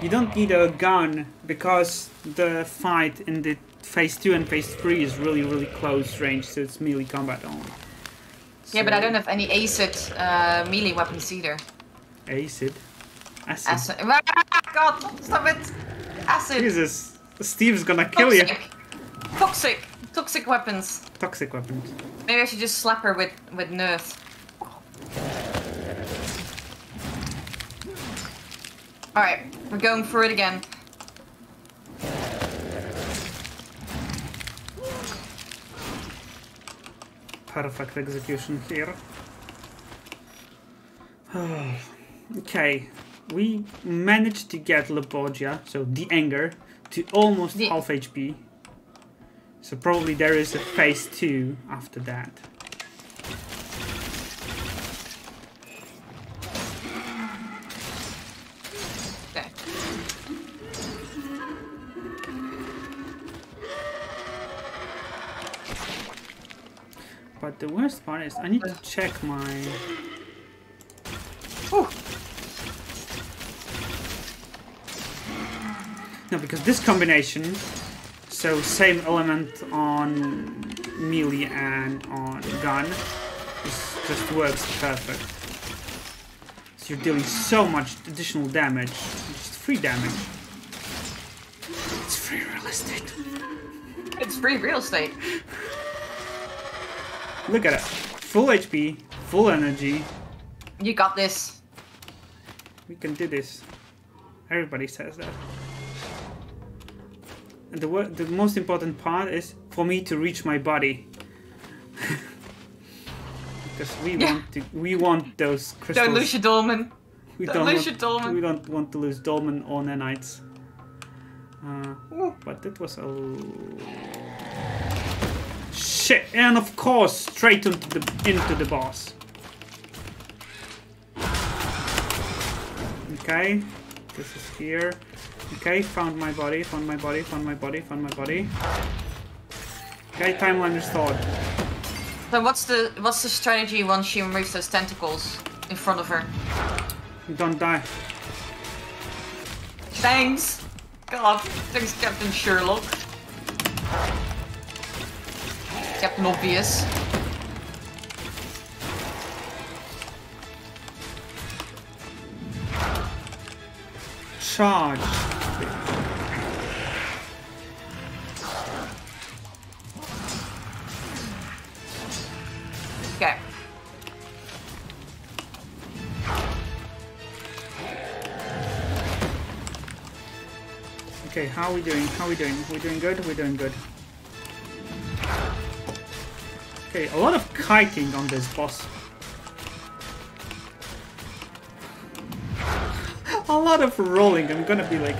you don't need a gun because the fight in the phase two and phase three is really really close range, so it's melee combat only. Yeah, but I don't have any acid uh, melee weapons either. acid. Acid. Acid. Ah, God, stop it! Acid. Jesus, Steve's gonna kill you. Toxic. Toxic. Toxic weapons. Toxic weapons. Maybe I should just slap her with with Nerf. All right, we're going for it again. Perfect execution here. okay, we managed to get Lebogia, so the anger, to almost The- half HP. So probably there is a phase two after that. But the worst part is I need to check my... Oh! No, because this combination, so same element on melee and on gun, just works perfect. So you're dealing so much additional damage, just free damage. It's free real estate. It's free real estate. Look at it. Full HP, full energy. You got this. We can do this. Everybody says that. And the, the most important part is for me to reach my body. because we Yeah. want to, we want those crystals. Don't lose your dolmen. we don't lose your want, dolmen. We don't want to lose dolmen or nanites. Uh, but that was a shit, and of course straight into the into the boss. Okay, this is here. Okay, found my body, found my body, found my body, found my body. Okay, timeline restored. So what's the what's the strategy once she removes those tentacles in front of her? Don't die. Thanks. God, thanks, Captain Sherlock. Captain Obvious. Charge. Okay. Okay, how are we doing? How are we doing? We're doing good? We're doing good. Okay, a lot of kiting on this boss. a lot of rolling. I'm gonna be like...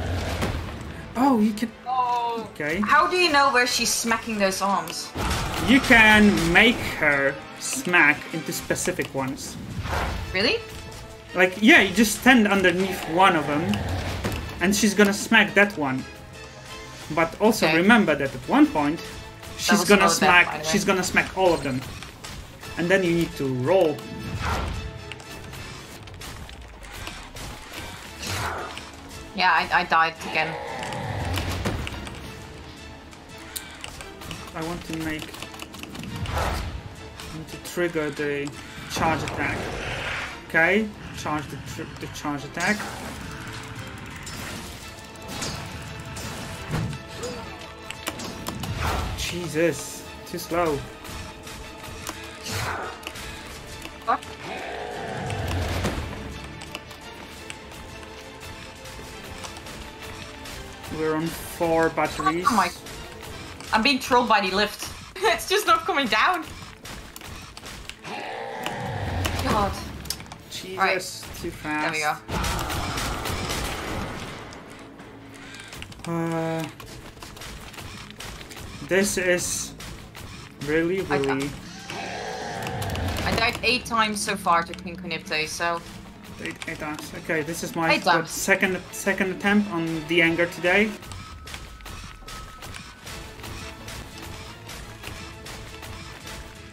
Oh, you can... Oh. Okay. How do you know where she's smacking those arms? You can make her smack into specific ones. Really? Like, yeah, you just stand underneath one of them, and she's gonna smack that one. But also Okay. remember that at one point, she's gonna death, smack. She's gonna smack all of them, and then you need to roll. Yeah, I, I died again. I want to make. I want to trigger the charge attack. Okay, charge the the charge attack. Jesus, too slow. Fuck. We're on four batteries. Oh my. I'm being trolled by the lift. it's just not coming down. God. Jesus, Alright. too fast. There we go. Uh, this is really, really I died eight times so far to King Knipte, so eight, eight times. Okay, this is my what, second second attempt on the anger today.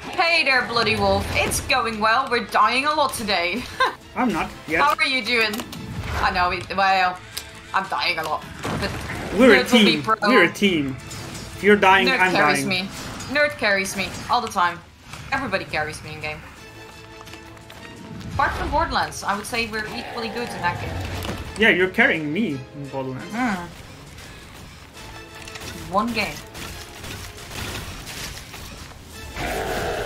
Hey there, Bloody Wolf. It's going well. We're dying a lot today. I'm not yet. How are you doing? I know, well, I'm dying a lot. But We're a Nerd will be team. We're a team. You're dying, Nerd I'm carries dying. me. Nerd carries me all the time. Everybody carries me in game. Apart from Borderlands, I would say we're equally good in that game. Yeah, you're carrying me in Borderlands. Hmm. One game.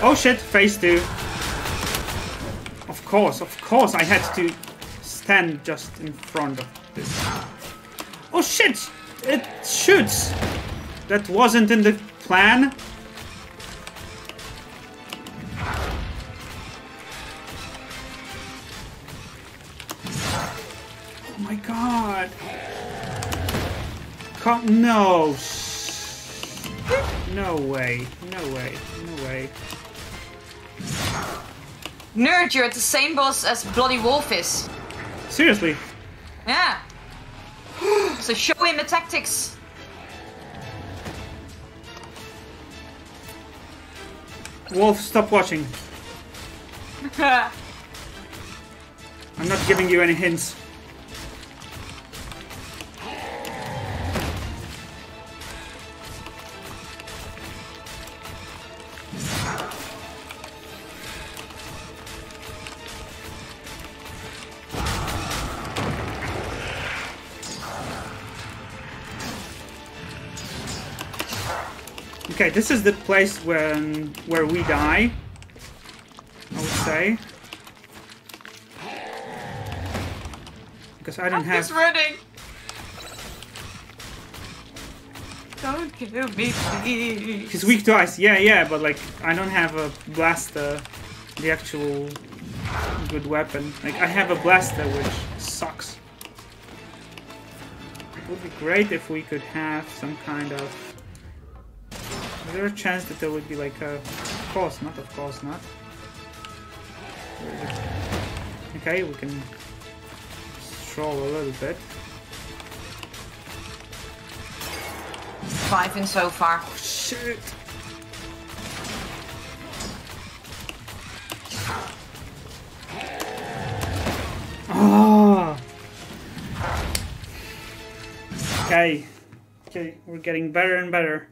Oh shit, phase two. Of course, of course, I had to stand just in front of this. Oh shit! It shoots! That wasn't in the plan. Oh my god! Co- no! No way, no way, no way. Nerd, you're at the same boss as Bloody Wolf is. Seriously, Yeah. so show him the tactics. Wolf, stop watching. I'm not giving you any hints. Okay, this is the place when um, where we die. I would say. Because I don't I'm have just running. Don't kill me, please. He's weak to ice. Yeah, yeah, but like I don't have a blaster, the actual good weapon. Like I have a blaster, which sucks. It would be great if we could have some kind of. Is there a chance that there would be like a? Of course not. Of course not. Okay, we can stroll a little bit. Five in so far. Shit. Ah. Okay. Okay, we're getting better and better.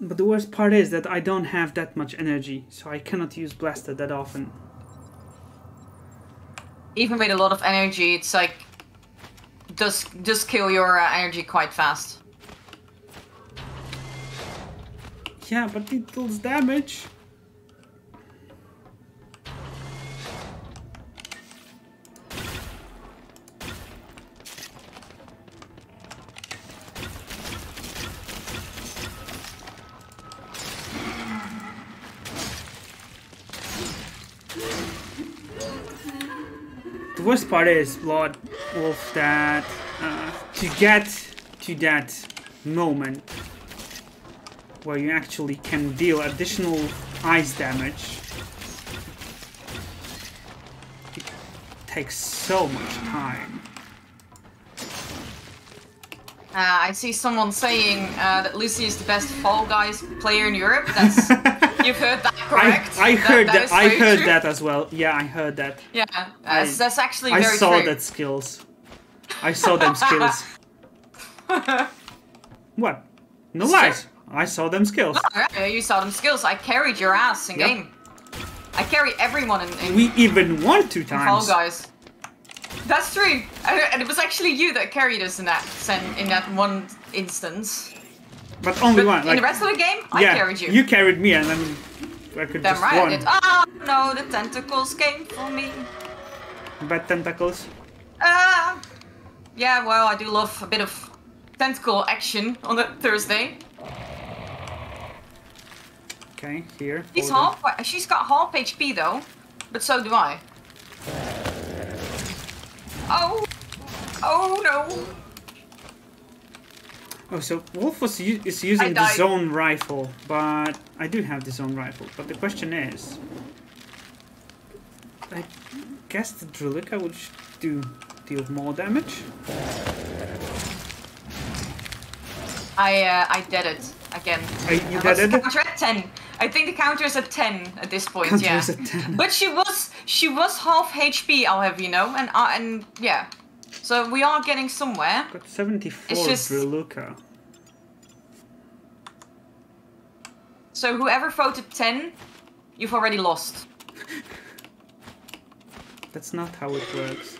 But the worst part is that I don't have that much energy, so I cannot use blaster that often. Even with a lot of energy, it's like does does kill your uh, energy quite fast. Yeah, but it deals damage. Worst part is, Blood Wolf, that uh, to get to that moment where you actually can deal additional ice damage, it takes so much time. Uh, I see someone saying uh, that Lucy is the best Fall Guys player in Europe. That's you've heard that I, correct? I heard that. is I heard true. that as well. Yeah, I heard that. Yeah, that's, that's actually I saw true. that skills. I saw them skills. what? No It's lies. I saw them skills. Alright, you saw them skills. I carried your ass in Yep. game. I carry everyone in, in We even won two times. Fall. Guys. That's true, and and it was actually you that carried us in that in that one instance. But only But one. in Like, the rest of the game, I yeah, carried you. You carried me, and then I could Damn just right, I did. Ah, no, the tentacles came for me. Bad tentacles. Ah, yeah. Well, I do love a bit of tentacle action on a Thursday. Okay, here. She's half. She's got half HP though, but so do I. Oh, oh no. Oh, so Wolf was is using the zone rifle, but I do have the zone rifle. But the question is, I guess the Drilica would do deal more damage. I uh, I did it again. Uh, you did it? counter at ten? I think the counter is at ten at this point. Counter yeah. is at 10. But she was she was half HP. I'll have you know, and uh, and yeah. So we are getting somewhere. Got 74 It's just-. So whoever voted ten, you've already lost. That's not how it works.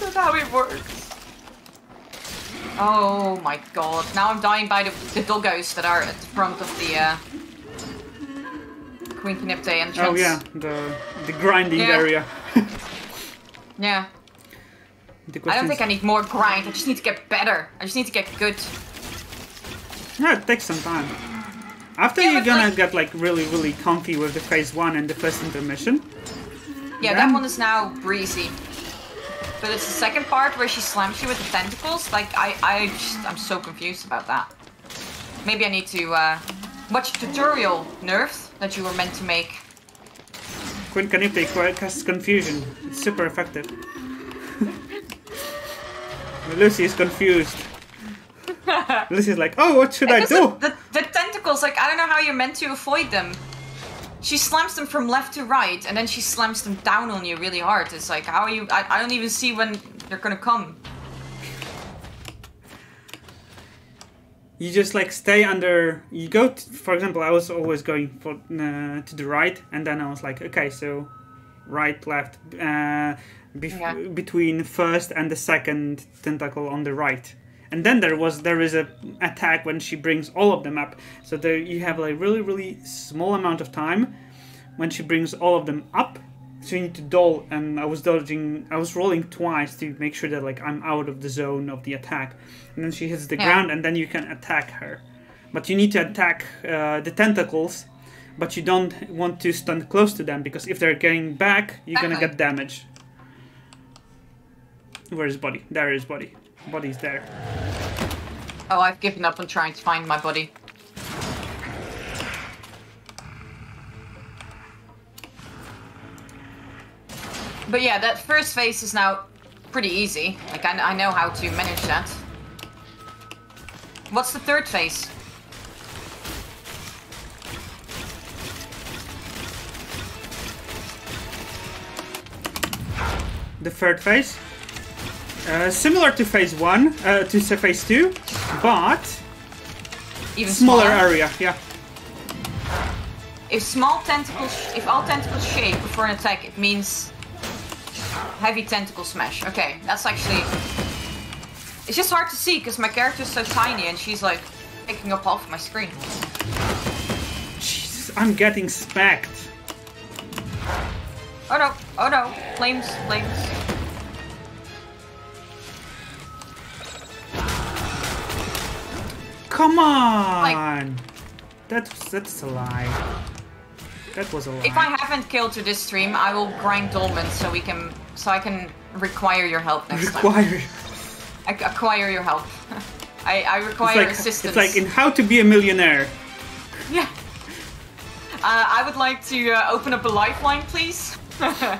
That's how it works. Oh my god. Now I'm dying by the, the doggos that are at the front of the uh, Queen Knipte entrance. Oh yeah, the the grinding Yeah. area. Yeah. I don't think I need more grind. I just need to get better. I just need to get good. No, it takes some time. After Yeah, you're gonna like- get like really really comfy with the phase one and the first intermission, Yeah, that one is now breezy. But it's the second part where she slams you with the tentacles. Like I, I just, I'm so confused about that. Maybe I need to uh, watch tutorial nerfs that you were meant to make. Queen Canipte casts confusion. It's super effective. Lucy is confused. Lucy's like, oh, what should I do? The, the, the tentacles, like, I don't know how you're meant to avoid them. She slams them from left to right, and then she slams them down on you really hard. It's like, how are you? I, I don't even see when they're gonna come. You just like stay under. You go, to, for example, I was always going for uh, to the right, and then I was like, okay, so right, left, uh, Yeah. between first and the second tentacle on the right. And then there was there is a attack when she brings all of them up. So there you have like really really small amount of time when she brings all of them up. So you need to dodge, and I was dodging. I was rolling twice to make sure that like I'm out of the zone of the attack. And then she hits the Yeah. ground, and then you can attack her. But you need to attack uh, the tentacles, but you don't want to stand close to them because if they're getting back, you're gonna get damage. Where is body? There is body. Body's there. Oh, I've given up on trying to find my body. But yeah, that first phase is now pretty easy. Like, I, I know how to manage that. What's the third phase? The third phase, uh, similar to phase one, uh, to say phase two, but Even smaller smaller? area. Yeah. If small tentacles, if all tentacles shake before an attack, it means heavy tentacle smash. Okay, that's actually. It's just hard to see because my character is so tiny and she's like taking up half my screen. Jesus, I'm getting smacked. Oh no! Oh no! Flames! Flames! Come on. That's that's a lie. That was a lie. If I haven't killed to this stream, I will grind Dolmen so we can, so I can require your help next time. require. I acquire your help. I, I require It's require like, assistance. it's like in How to Be a Millionaire. Yeah. Uh, I would like to uh, open up a lifeline, please. uh,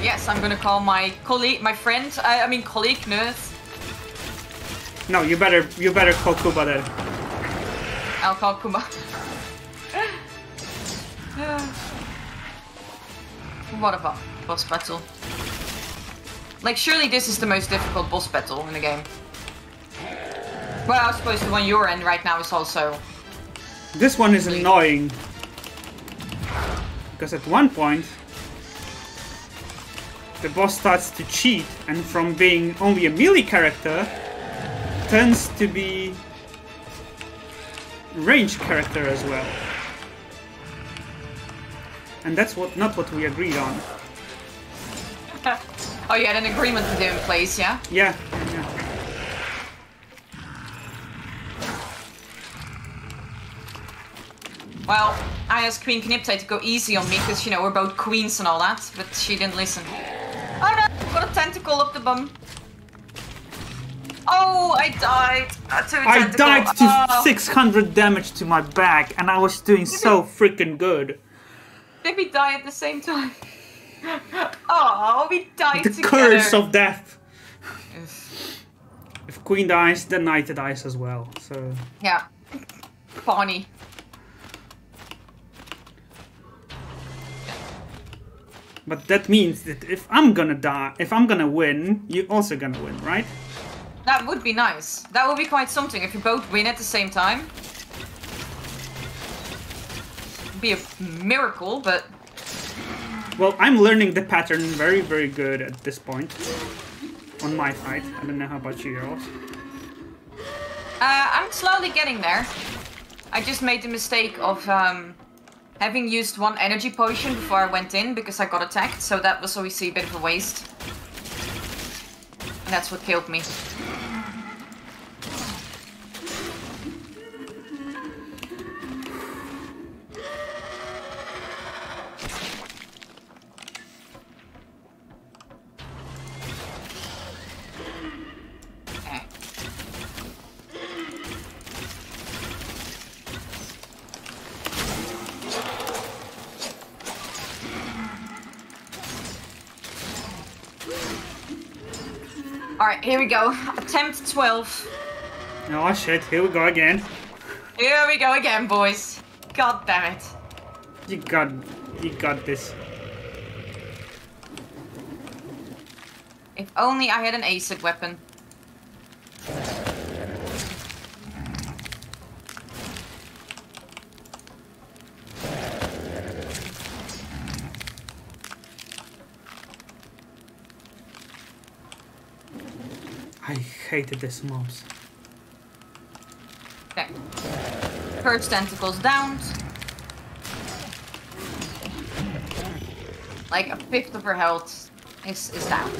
yes, I'm gonna call my colleague, my friend. I, I mean colleague, nurse. No, you better you better call Kuba then. I'll call Kuba. what about boss battle? Like, surely this is the most difficult boss battle in the game. Well, I suppose the one you're in right now is also. This one is annoying. Because at one point, the boss starts to cheat, and from being only a melee character, turns to be range character as well. And that's what not what we agreed on. Oh, you had an agreement with him in place, yeah? Yeah, yeah. Well, I asked Queen Knipte to go easy on me because, you know, we're both queens and all that, but she didn't listen. Oh no! Got a tentacle up the bum. Oh, I died. I died to Oh. 600 damage to my back, and I was doing so freaking good. Did we die at the same time? Oh, we died The together. curse of death. If Queen dies, then Knight dies as well. So Yeah. Bonnie. But that means that if I'm gonna die, if I'm gonna win, you're also gonna win, right? That would be nice. That would be quite something if you both win at the same time. Be a miracle, but Well, I'm learning the pattern very, very good at this point. On my side. I don't know how about you, girls. Uh, I'm slowly getting there. I just made the mistake of um, having used one energy potion before I went in because I got attacked, so that was obviously a bit of a waste. And that's what killed me. Here we go. Attempt 12. Oh shit, here we go again. Here we go again, boys. God damn it. You got, you got this. If only I had an acid weapon. I hated this mobs. Okay. First tentacles down. Like a fifth of her health is, is down.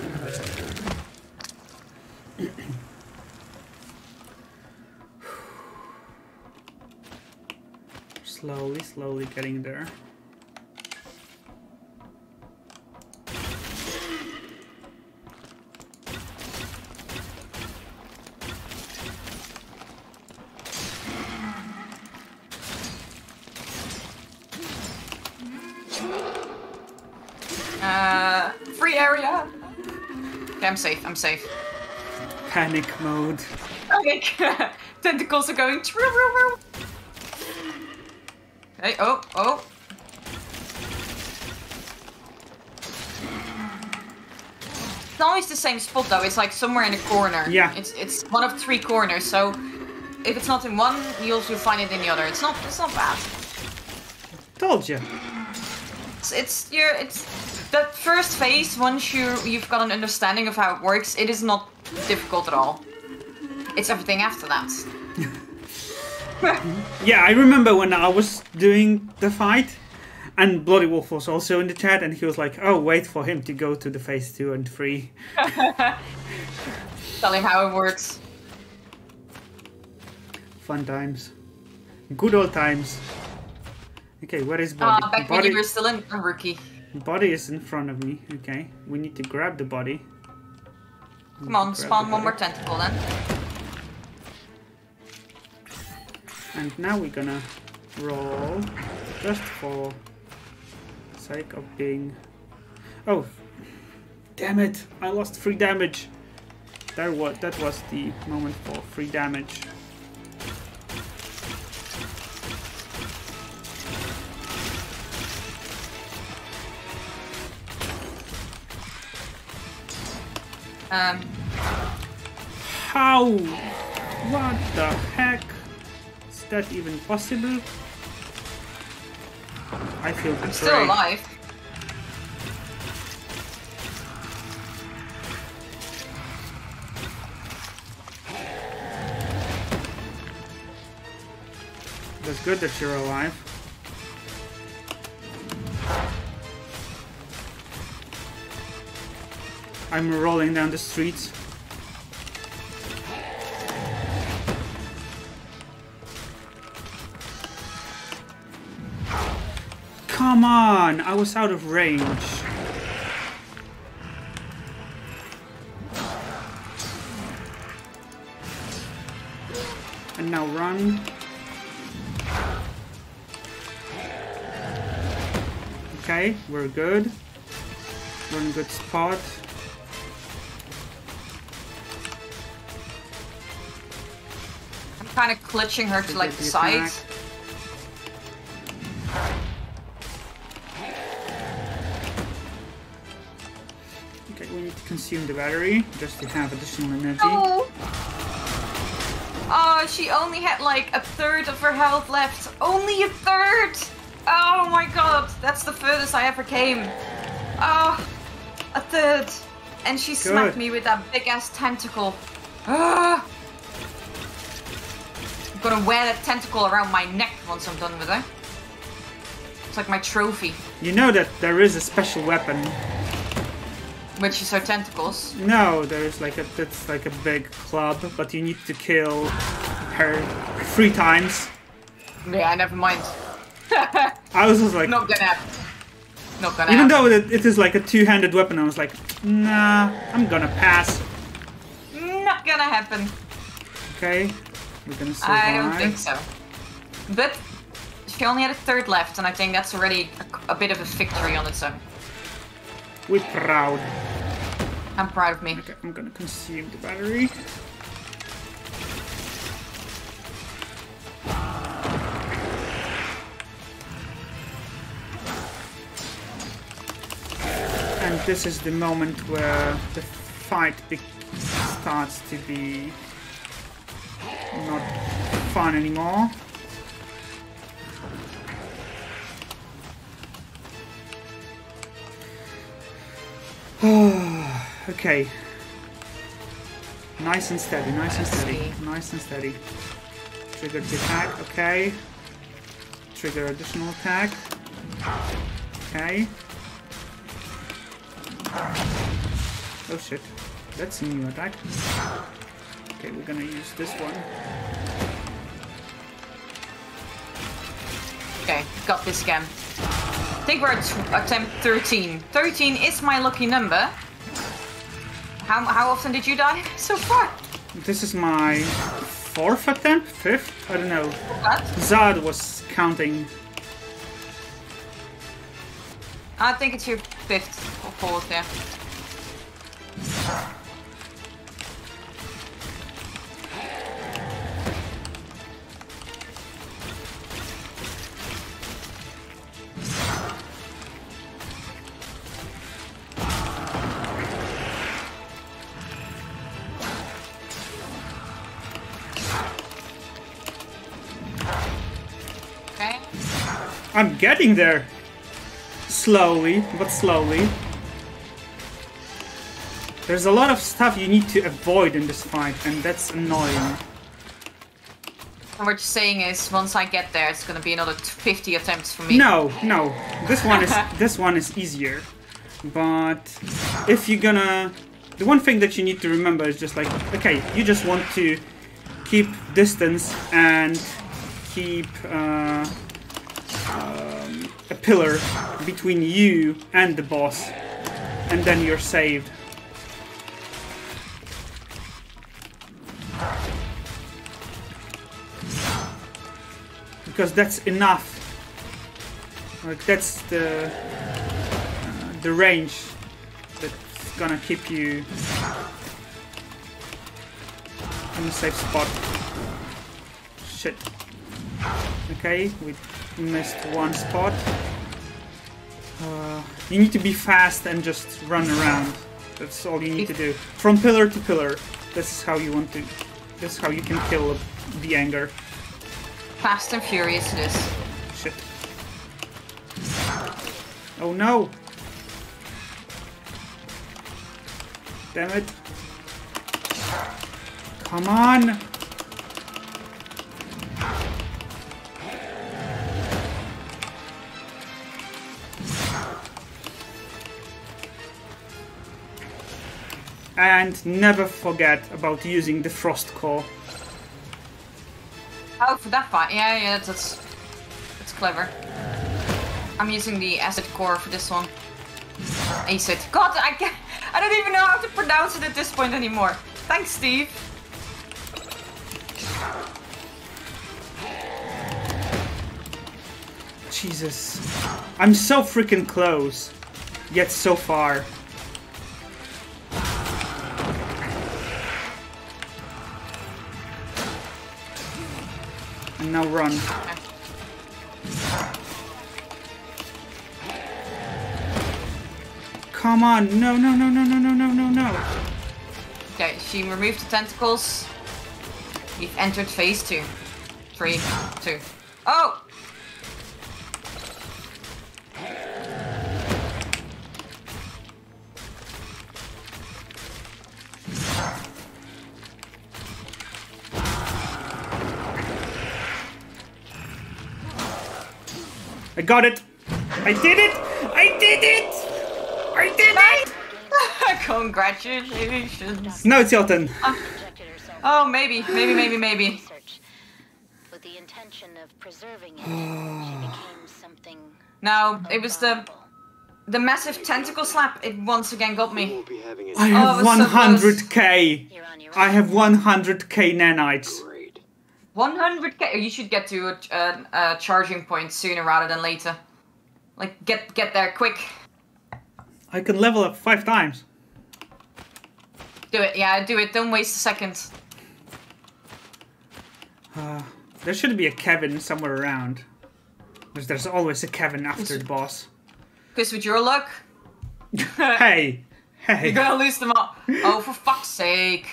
Slowly, slowly getting there. Okay, I'm safe. I'm safe. Panic mode. Okay, tentacles are going. Okay. Oh, oh. It's always the same spot though. It's like somewhere in a corner. Yeah. It's it's one of three corners. So if it's not in one, you'll you'll find it in the other. It's not it's not bad. Told you. It's it's you're it's that first phase. Once you you've got an understanding of how it works, it is not difficult at all. It's everything after that. Yeah, I remember when I was doing the fight, and Bloody Wolf was also in the chat, and he was like, "Oh, wait for him to go to the phase two and three. Tell him how it works. Fun times, good old times. Okay, where is body? Ah, back when you were still in rookie. Body is in front of me. Okay, we need to grab the body. Come on, spawn one more tentacle then. And now we're gonna roll just for sake of being. Oh, damn it! I lost free damage. That was that was the moment for free damage. Um, How? What the heck? Is that even possible? I feel betrayed. I'm still alive. That's good that you're alive. I'm rolling down the street. Come on! I was out of range. And now run. Okay, we're good. We're in a good spot. Kind of clutching her to like the sides. Okay, we need to consume the battery just to have additional energy. No! Oh, she only had like a third of her health left. Only a third! Oh my god, that's the furthest I ever came. Oh, a third. And she smacked me with that big ass tentacle. Ah! I'm gonna wear that tentacle around my neck once I'm done with it. It's like my trophy, You know that there is a special weapon. which is her tentacles. No, there's like a that's like a big club, but you need to kill her three times. Yeah, never mind. I was just like, Not gonna happen. Not gonna even happen. though it, it is like a two-handed weapon, I was like, nah, I'm gonna pass. Not gonna happen. Okay, we're gonna survive. I don't think so. But she only had a third left, and I think that's already a, a bit of a victory on its own. We're proud. I'm proud of me. Okay, I'm gonna consume the battery. And this is the moment where the fight starts to be not fun anymore. okay. Nice and steady, nice and steady, nice and steady. Trigger the attack, okay. Trigger additional attack. Okay. Oh shit. That's a new attack. Okay, we're gonna use this one. Okay, got this again. I think we're at attempt 13. 13 is my lucky number. How, how often did you die so far? This is my fourth attempt? Fifth? I don't know. What? Zad was counting. I think it's your fifth or fourth, yeah. I'm getting there! Slowly, but slowly. There's a lot of stuff you need to avoid in this fight, and that's annoying. And what you're saying is, once I get there, it's gonna be another 50 attempts for me. No, no. This one is this one is easier. But if you're gonna the one thing that you need to remember is just like okay, you just want to keep distance and keep uh, a pillar between you and the boss, and then you're saved. Because that's enough. Like that's the uh, the range that's gonna keep you in a safe spot. Shit. Okay, we missed one spot. Uh, you need to be fast and just run around. That's all you need to do. From pillar to pillar. This is how you want to. This is how you can kill the anger. Fast and furious it is. Shit. Oh no! Damn it. Come on! And never forget about using the frost core. Oh, for that fight. Yeah, yeah, that's, that's, that's clever. I'm using the acid core for this one. Acid. God, I can't, I don't even know how to pronounce it at this point anymore. Thanks, Steve. Jesus. I'm so freaking close. Yet so far. Now run. Come on. No, no, no, no, no, no, no, no, no. Okay, she removed the tentacles. We've entered phase two. Three, two. Oh! I got it. I did it. I did it. I did it. Congratulations. Now it's your turn. injected herself Oh, maybe, maybe, maybe, maybe. research. With the intention of preserving it, she became something No, it was the the massive tentacle slap. It once again got me. We'll be having a I Oh, have it was so close. 100k. You're on your I have 100k nanites. Great. 100k. You should get to a, a, a charging point sooner rather than later. Like get get there quick. I can level up five times. Do it. Yeah, do it. Don't waste a second. Uh, there should be a Kevin somewhere around. Because there's always a Kevin after the boss. Because with your luck, hey, hey. You're gonna lose them all. Oh, for fuck's sake.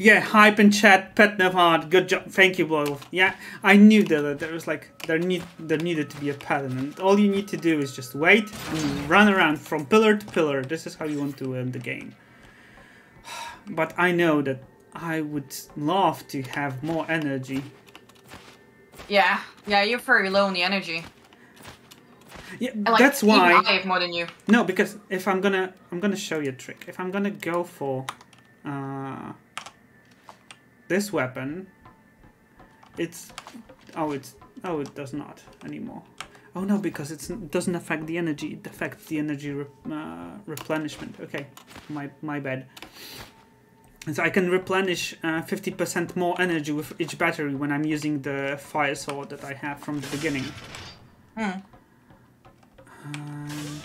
Yeah, hype and chat, pet Nevard, good job, thank you, Boyle. Yeah, I knew that there was like there need there needed to be a pattern, and all you need to do is just wait and run around from pillar to pillar. This is how you want to win the game. But I know that I would love to have more energy. Yeah, yeah, you're very low on the energy. Yeah, like, that's why. I have more than you. No, because if I'm gonna, I'm gonna show you a trick. If I'm gonna go for uh, this weapon, it's oh, it's oh, it does not anymore. Oh no, because it's, it doesn't affect the energy. It affects the energy re uh, replenishment. Okay, my my bad. And so I can replenish uh, 50% more energy with each battery when I'm using the fire sword that I have from the beginning. Hmm. And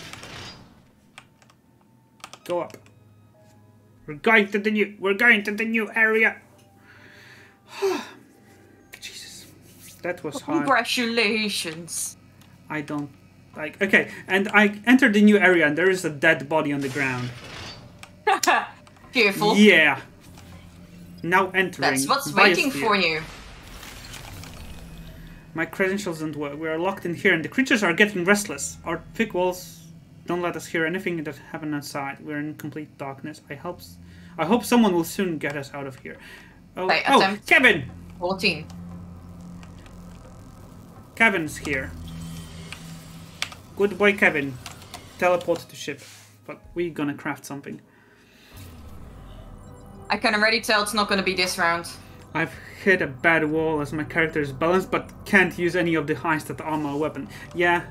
go up. We're going to the new. We're going to the new area. Jesus, that was hard. Congratulations. I don't like. Okay, and I entered the new area, and there is a dead body on the ground. Careful. Yeah. Now entering. That's what's waiting for you. My credentials don't work. We are locked in here, and the creatures are getting restless. Our thick walls don't let us hear anything that happened outside. We're in complete darkness. I hope, I hope someone will soon get us out of here. Oh, Okay, oh. Kevin! 14. Kevin's here. Good boy, Kevin. Teleport to ship. But we're gonna craft something. I can already tell it's not gonna be this round. I've hit a bad wall as my character is balanced, but can't use any of the high stat armor weapon. Yeah,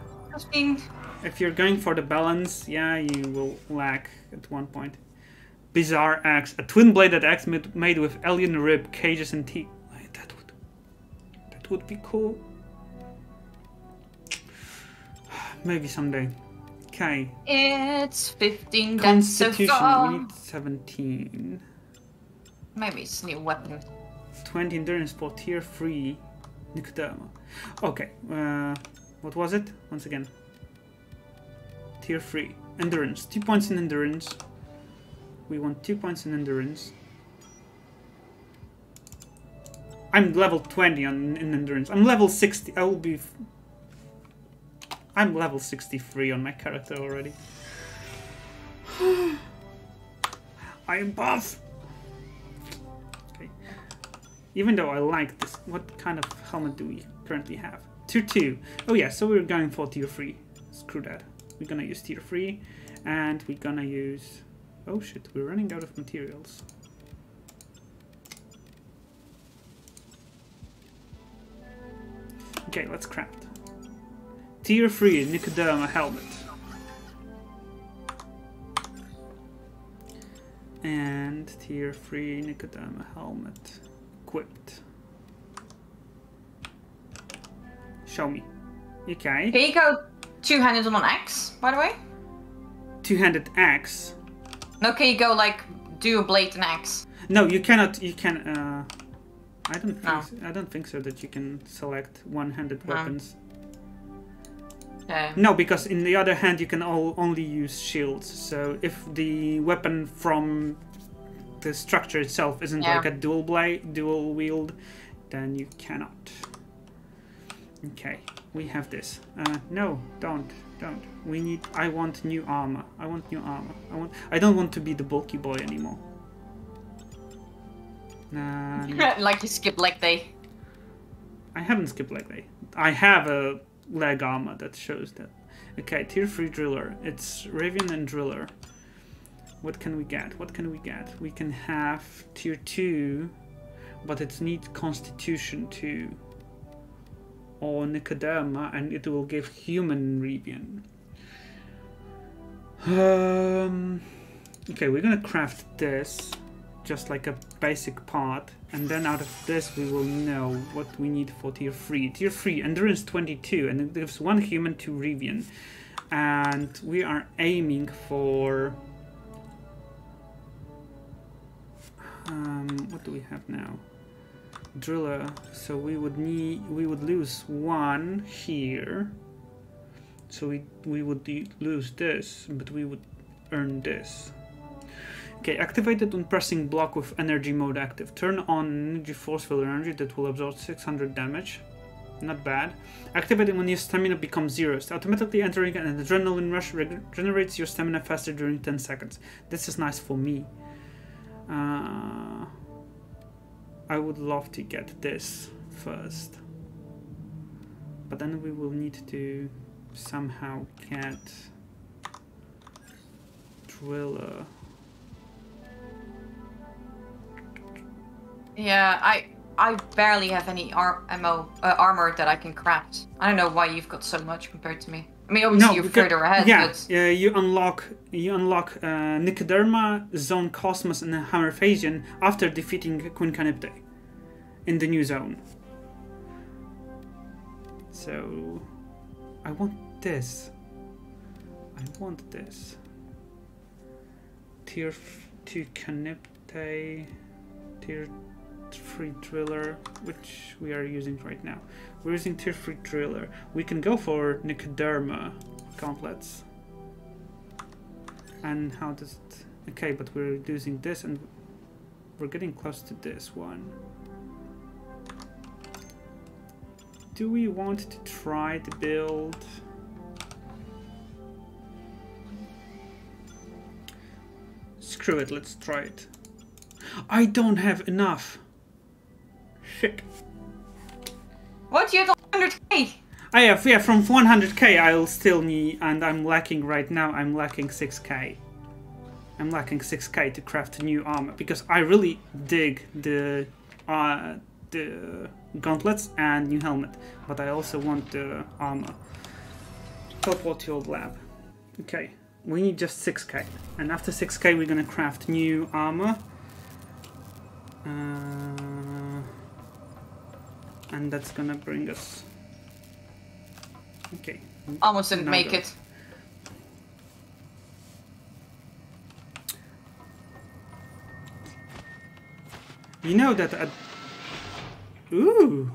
if you're going for the balance, yeah, you will lack at one point. Bizarre axe, a twin-bladed axe made, made with alien rib cages and teeth. That would, that would be cool. Maybe someday. Okay, It's 15, that's Constitution. We need 17. Maybe it's new weapon. 20 endurance for tier 3 Nicoderma. Okay, uh, what was it? Once again. Tier 3. Endurance. 2 points in endurance. We want 2 points in endurance. I'm level 20 on in endurance. I'm level 60. I will be. I'm level 63 on my character already. I am buff! Okay. Even though I like this, what kind of helmet do we currently have? Tier 2. Oh yeah, so we're going for tier 3. Screw that. We're gonna use tier 3, and we're gonna use... Oh shit, we're running out of materials. Okay, let's craft. Tier 3 Nicoderma helmet. And tier 3 Nicoderma helmet equipped. Show me. Okay. Can you go two-handed on an axe, by the way? Two-handed axe. No, can you go like do a blade and axe? No, you cannot. You can. Uh, I don't think. No. So, I don't think so that you can select one-handed No. weapons. No, because in the other hand you can all, only use shields. So if the weapon from the structure itself isn't Yeah. like a dual blade, dual wield, then you cannot. Okay, we have this. Uh, no, don't, don't. We need. I want new armor. I want new armor. I want. I don't want to be the bulky boy anymore. Um, like you skip leg day. I haven't skipped leg day. I have a leg armor that shows that. Okay, tier 3 driller. It's Raven and Driller. What can we get? What can we get? We can have tier 2, but it needs Constitution 2. Or Nicoderma, and it will give human Revion. Um, okay, we're gonna craft this just like a basic part, and then out of this we will know what we need for tier 3. Tier 3, endurance 22, and it gives one human to Revion. And we are aiming for. Um, what do we have now? Driller. So we would need, we would lose one here. So we we would lose this, but we would earn this. Okay, activated on pressing block with energy mode active. Turn on energy force field energy that will absorb 600 damage. Not bad. Activated when your stamina becomes zero. So automatically entering an adrenaline rush regenerates your stamina faster during 10 seconds. This is nice for me. Uh, I would love to get this first. But then we will need to somehow get driller. Yeah, I I barely have any ar- ammo uh, armor that I can craft. I don't know why you've got so much compared to me. I mean, obviously you're because- further ahead, Yeah, but uh, you unlock you unlock uh, Nicoderma, Zone Cosmos, and Hammerphasian after defeating Queen Canipte in the new zone. So, I want this. I want this. Tier f- two Canipte, tier three driller, which we are using right now. We're using tier 3 driller. We can go for Nicoderma gauntlets. And how does it... Okay, but we're using this and we're getting close to this one. Do we want to try to build... Screw it, let's try it. I don't have enough. Shit. what? You have 100k? I have, yeah, from 100k I'll still need, and I'm lacking right now, I'm lacking 6k. I'm lacking 6k to craft new armor, because I really dig the, uh, the gauntlets and new helmet, but I also want the armor. Teleport to old lab. Okay, we need just 6k, and after 6k we're gonna craft new armor. Uh, and that's gonna bring us Okay. Almost didn't Now make go. it. You know that. At... Ooh.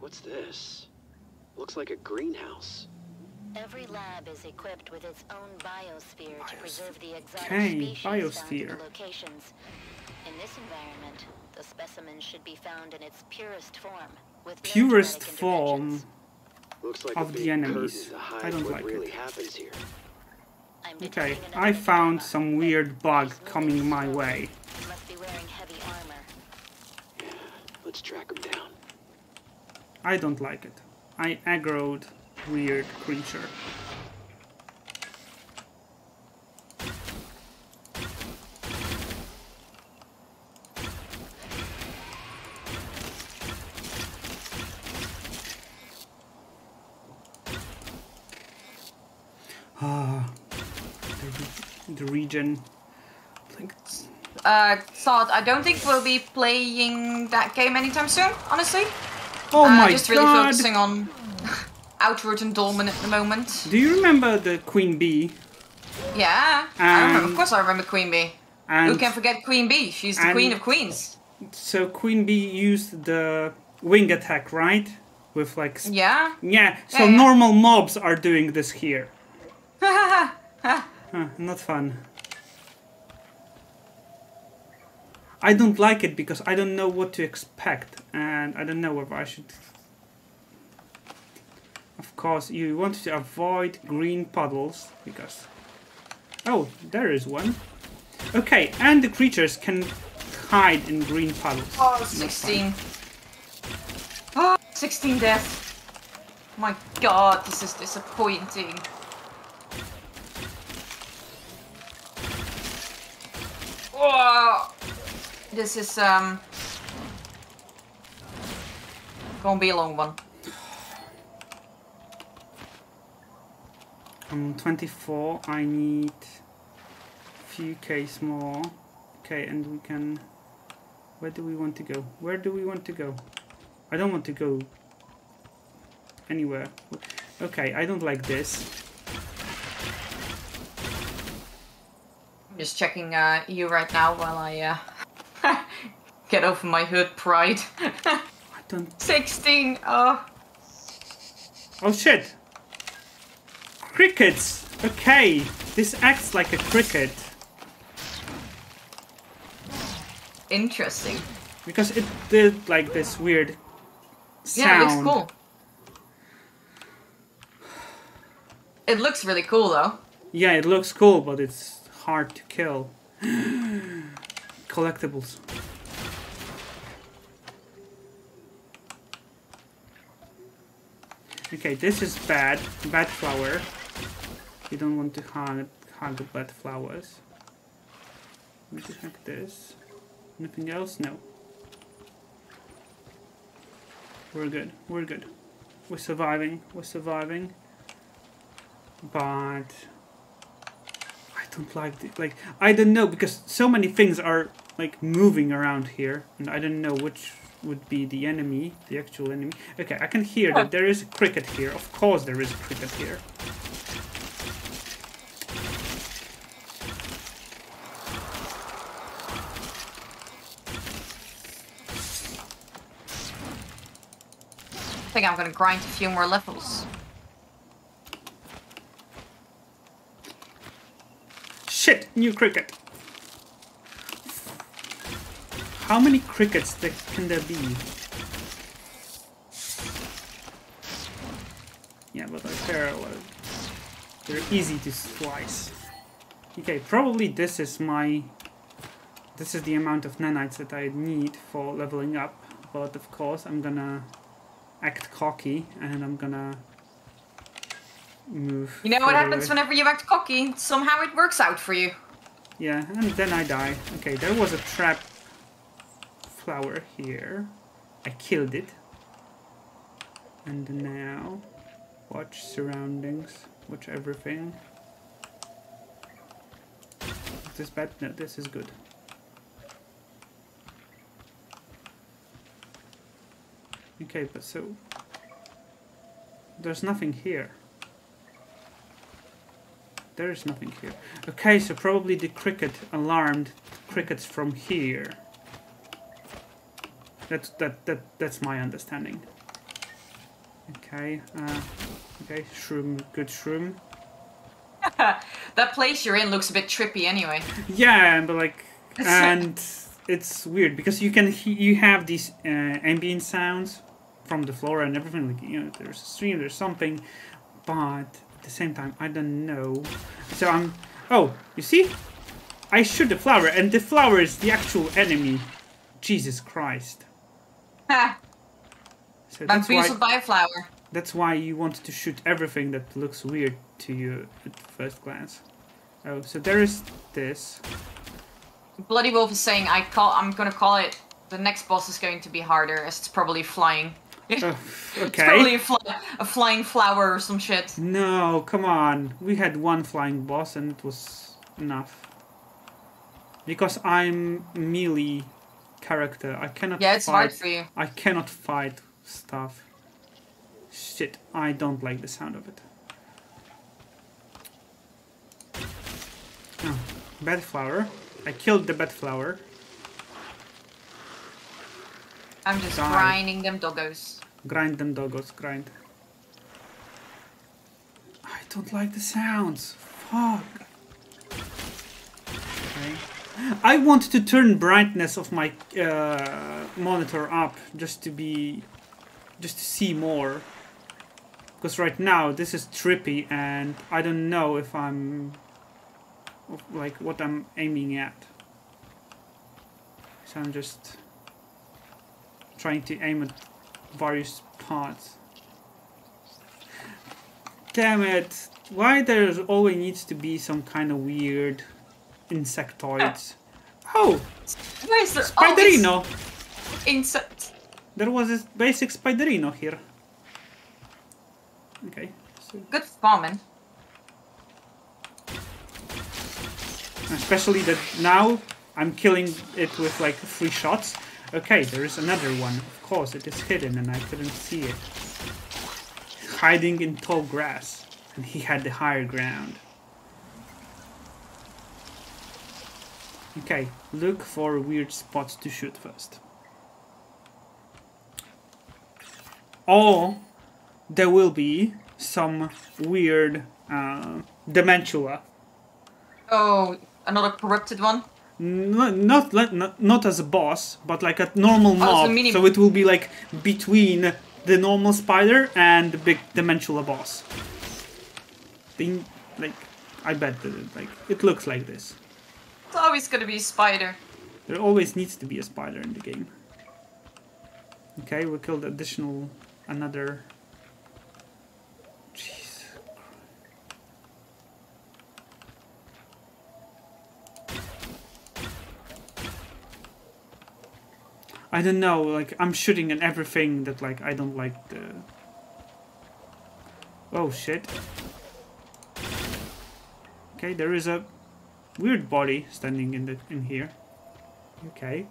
What's this? Looks like a greenhouse. Every lab is equipped with its own biosphere to preserve the exotic Okay, species found in biosphere. locations. In this environment, the specimen should be found in its purest form, with Purest genetic form. Looks like Of the enemies. curtain to hide I don't like really it. happens here. Okay, I found some weird bug coming my way. Must be wearing heavy armor. Yeah, let's track him down. I don't like it. I aggroed weird creature. Ah, the, the region. Uh, thought I don't think we'll be playing that game anytime soon, honestly. oh uh, my just really god! focusing on Outward and Dolmen at the moment. Do you remember the Queen Bee? Yeah, I remember. Of course, I remember Queen Bee. And Who can forget Queen Bee? She's the and- queen of queens. so Queen Bee used the wing attack, right? With like Yeah. yeah. So Yeah, yeah. normal mobs are doing this here. Huh, not fun. I don't like it because I don't know what to expect, and I don't know whether I should. Of course, you want to avoid green puddles because. Oh, there is one. Okay, and the creatures can hide in green puddles. Oh, 16. Oh, 16 death. My god, this is disappointing. Oh, this is um gonna be a long one. I'm 24. I need a few Ks more. Okay, and we can. Where do we want to go? Where do we want to go? I don't want to go anywhere. Okay, I don't like this. I'm just checking uh, you right now while I uh, get over my hood pride. I don't. 16. Oh, Oh shit! Crickets! Okay, this acts like a cricket. Interesting. Because it did like this weird sound. Yeah, it looks cool. It looks really cool though. Yeah, it looks cool, but it's hard to kill. Collectibles. Okay, this is bad. Bad flower. You don't want to hug, hug bad flowers. Let me hug this. Anything else? No. We're good. We're good. We're surviving. We're surviving. But I don't like the, like I don't know because so many things are like moving around here and I don't know which would be the enemy, the actual enemy. Okay, I can hear that there is a cricket here. Of course there is a cricket here. Think I'm gonna grind a few more levels. Shit, new cricket. How many crickets can there be? Yeah, but they're, they're easy to slice. Okay, probably this is my... This is the amount of nanites that I need for leveling up. But of course, I'm gonna act cocky and I'm gonna move. You know what happens away. whenever you act cocky? Somehow it works out for you. Yeah, and then I die. Okay, there was a trap flower here. I killed it. And now, watch surroundings, watch everything. Is this bad? No, this is good. Okay, but so... There's nothing here. There is nothing here. Okay, so probably the cricket alarmed crickets from here. That's that that that's my understanding. Okay, uh, okay, shroom, good shroom. That place you're in looks a bit trippy anyway. Yeah, but like, and it's weird because you can he- you have these uh, ambient sounds from the flora and everything. Like you know, there's a stream, there's something, but at the same time, I don't know. So I'm. Oh, you see, I shoot the flower, and the flower is the actual enemy. Jesus Christ. Ha! So that's why. By a flower. That's why you want to shoot everything that looks weird to you at first glance. Oh, so there is this. Bloody Wolf is saying I call I'm gonna call it the next boss is going to be harder as it's probably flying. Oh, It's probably a, fly, a flying flower or some shit. No, come on. We had one flying boss and it was enough. Because I'm melee character, I cannot Yeah, it's fight. hard for you. I cannot fight stuff. Shit, I don't like the sound of it. Oh, bad flower. I killed the bad flower. I'm just Die. grinding them doggos. Grind them doggos, grind. I don't like the sounds. Fuck. Okay. I want to turn brightness of my uh, monitor up just to be, just to see more. Because right now this is trippy and I don't know if I'm, like what I'm aiming at. So I'm just trying to aim at various parts. Damn it! Why there always needs to be some kind of weird insectoids? Ah. Oh, Why is there Spiderino! insects? There was a basic Spiderino here. Okay, so Good farming. especially that now I'm killing it with like three shots. Okay, there is another one. Of course, it is hidden and I couldn't see it. Hiding in tall grass, and he had the higher ground. Okay, look for weird spots to shoot first. Or there will be some weird uh. Oh, another corrupted one. Not, not not as a boss, but like a normal Oh, so mob. mini- so it will be like between the normal spider and the big Dementula boss. Thing like I bet that it, like it looks like this. It's always gonna be a spider. There always needs to be a spider in the game. Okay, we killed additional another. I don't know, like I'm shooting at everything that like I don't like the Oh shit. Okay, there is a weird body standing in the in here. Okay.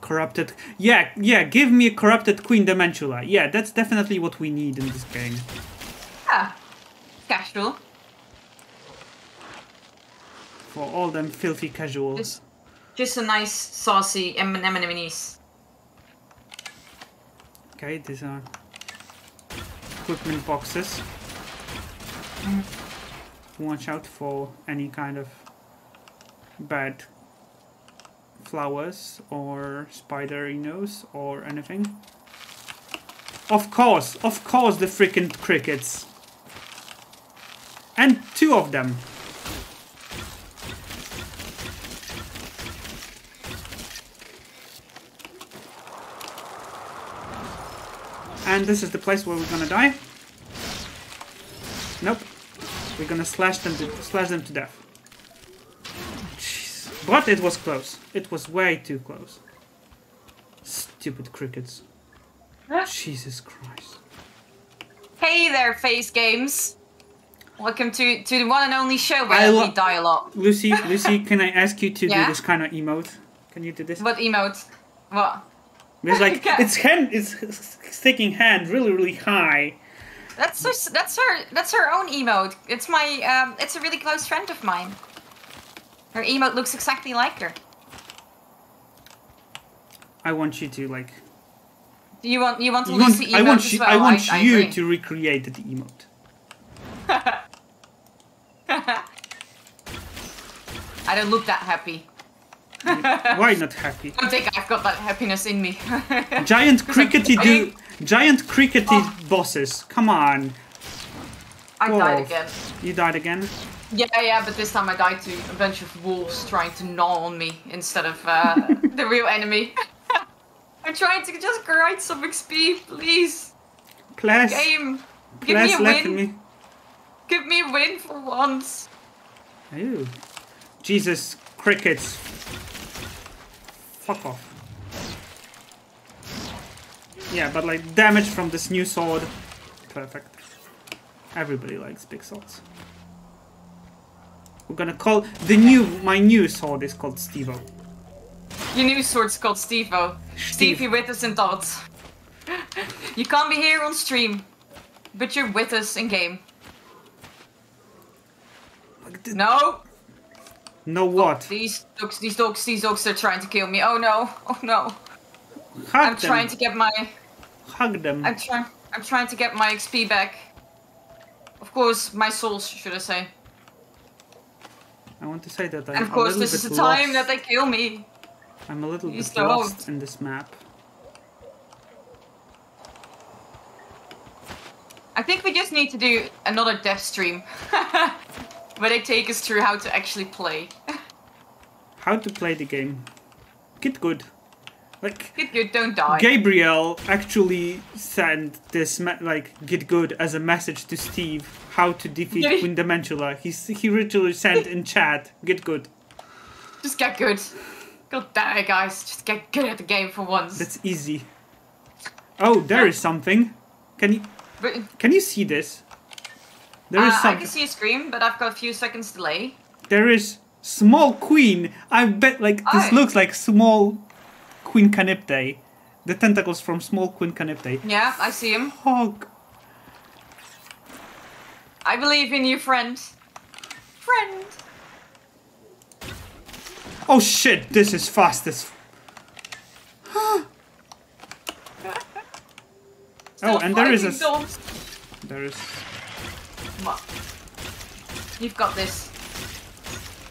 Corrupted. Yeah, yeah, give me a corrupted Queen Dementula. Yeah, that's definitely what we need in this game. Ah, casual. For all them filthy casuals. Just, just a nice saucy M&M enemies. Okay, these are equipment boxes. Watch out for any kind of bad flowers or spidery nose or anything. Of course, of course, the freaking crickets. And two of them. And this is the place where we're gonna die. Nope. We're gonna slash them to slash them to death. Jeez. But it was close. It was way too close. Stupid crickets. Jesus Christ. Hey there, Face Games. Welcome to, to the one and only show where we die a lot. Lucy, Lucy, can I ask you to Yeah? do this kind of emote? Can you do this? What emote? What? Because like its hand, it's sticking hand really, really high. That's her, that's her that's her own emote. It's my um it's a really close friend of mine. Her emote looks exactly like her. I want you to like. You want you want You want, Lucy emote I want as you. well? I want I you agree. to recreate the emote. I don't look that happy. Why not happy? I think I've got that happiness in me. Giant crickety do. Giant crickety Oh. bosses. Come on. I died again. You died again. Yeah, yeah, but this time I died to a bunch of wolves trying to gnaw on me instead of uh, the real enemy. I'm trying to just grind some XP, please. Please. Game, give me Please a let win. me. Give me a win for once. Ew. Jesus crickets. Fuck off. Yeah, but like damage from this new sword. Perfect. Everybody likes big swords. We're gonna call the new my new sword is called Stevo. Your new sword's called Stevo. Steve, you're with us in thoughts. You can't be here on stream, but you're with us in game. No, No oh, what? these dogs, these dogs, these dogs are trying to kill me. Oh no, oh no. Hug I'm them. trying to get my, hug them. I'm trying, I'm trying to get my XP back. Of course, my souls, should I say? I want to say that I'm And of course, this is the time lost. that they kill me. I'm a little Please bit lost in this map. I think we just need to do another death stream. Where they take us through how to actually play. How to play the game? Get good. Like Get good, don't die. Gabriel actually sent this like get good as a message to Steve how to defeat he? Queen Dementula. He's he literally sent in chat get good. Just get good. God damn it, guys. Just get good at the game for once. That's easy. Oh, there is something. Can you But, can you see this? There is uh, I can see a screen, but I've got a few seconds delay. There is small queen. I bet like this Aye. looks like small Queen Canipte. The tentacles from small Queen Canipte. Yeah, I see him. Hog. I believe in you, friend. Friend. Oh shit, this is fast as. oh, and there is a. fighting s- dogs. There is. Come on. You've got this.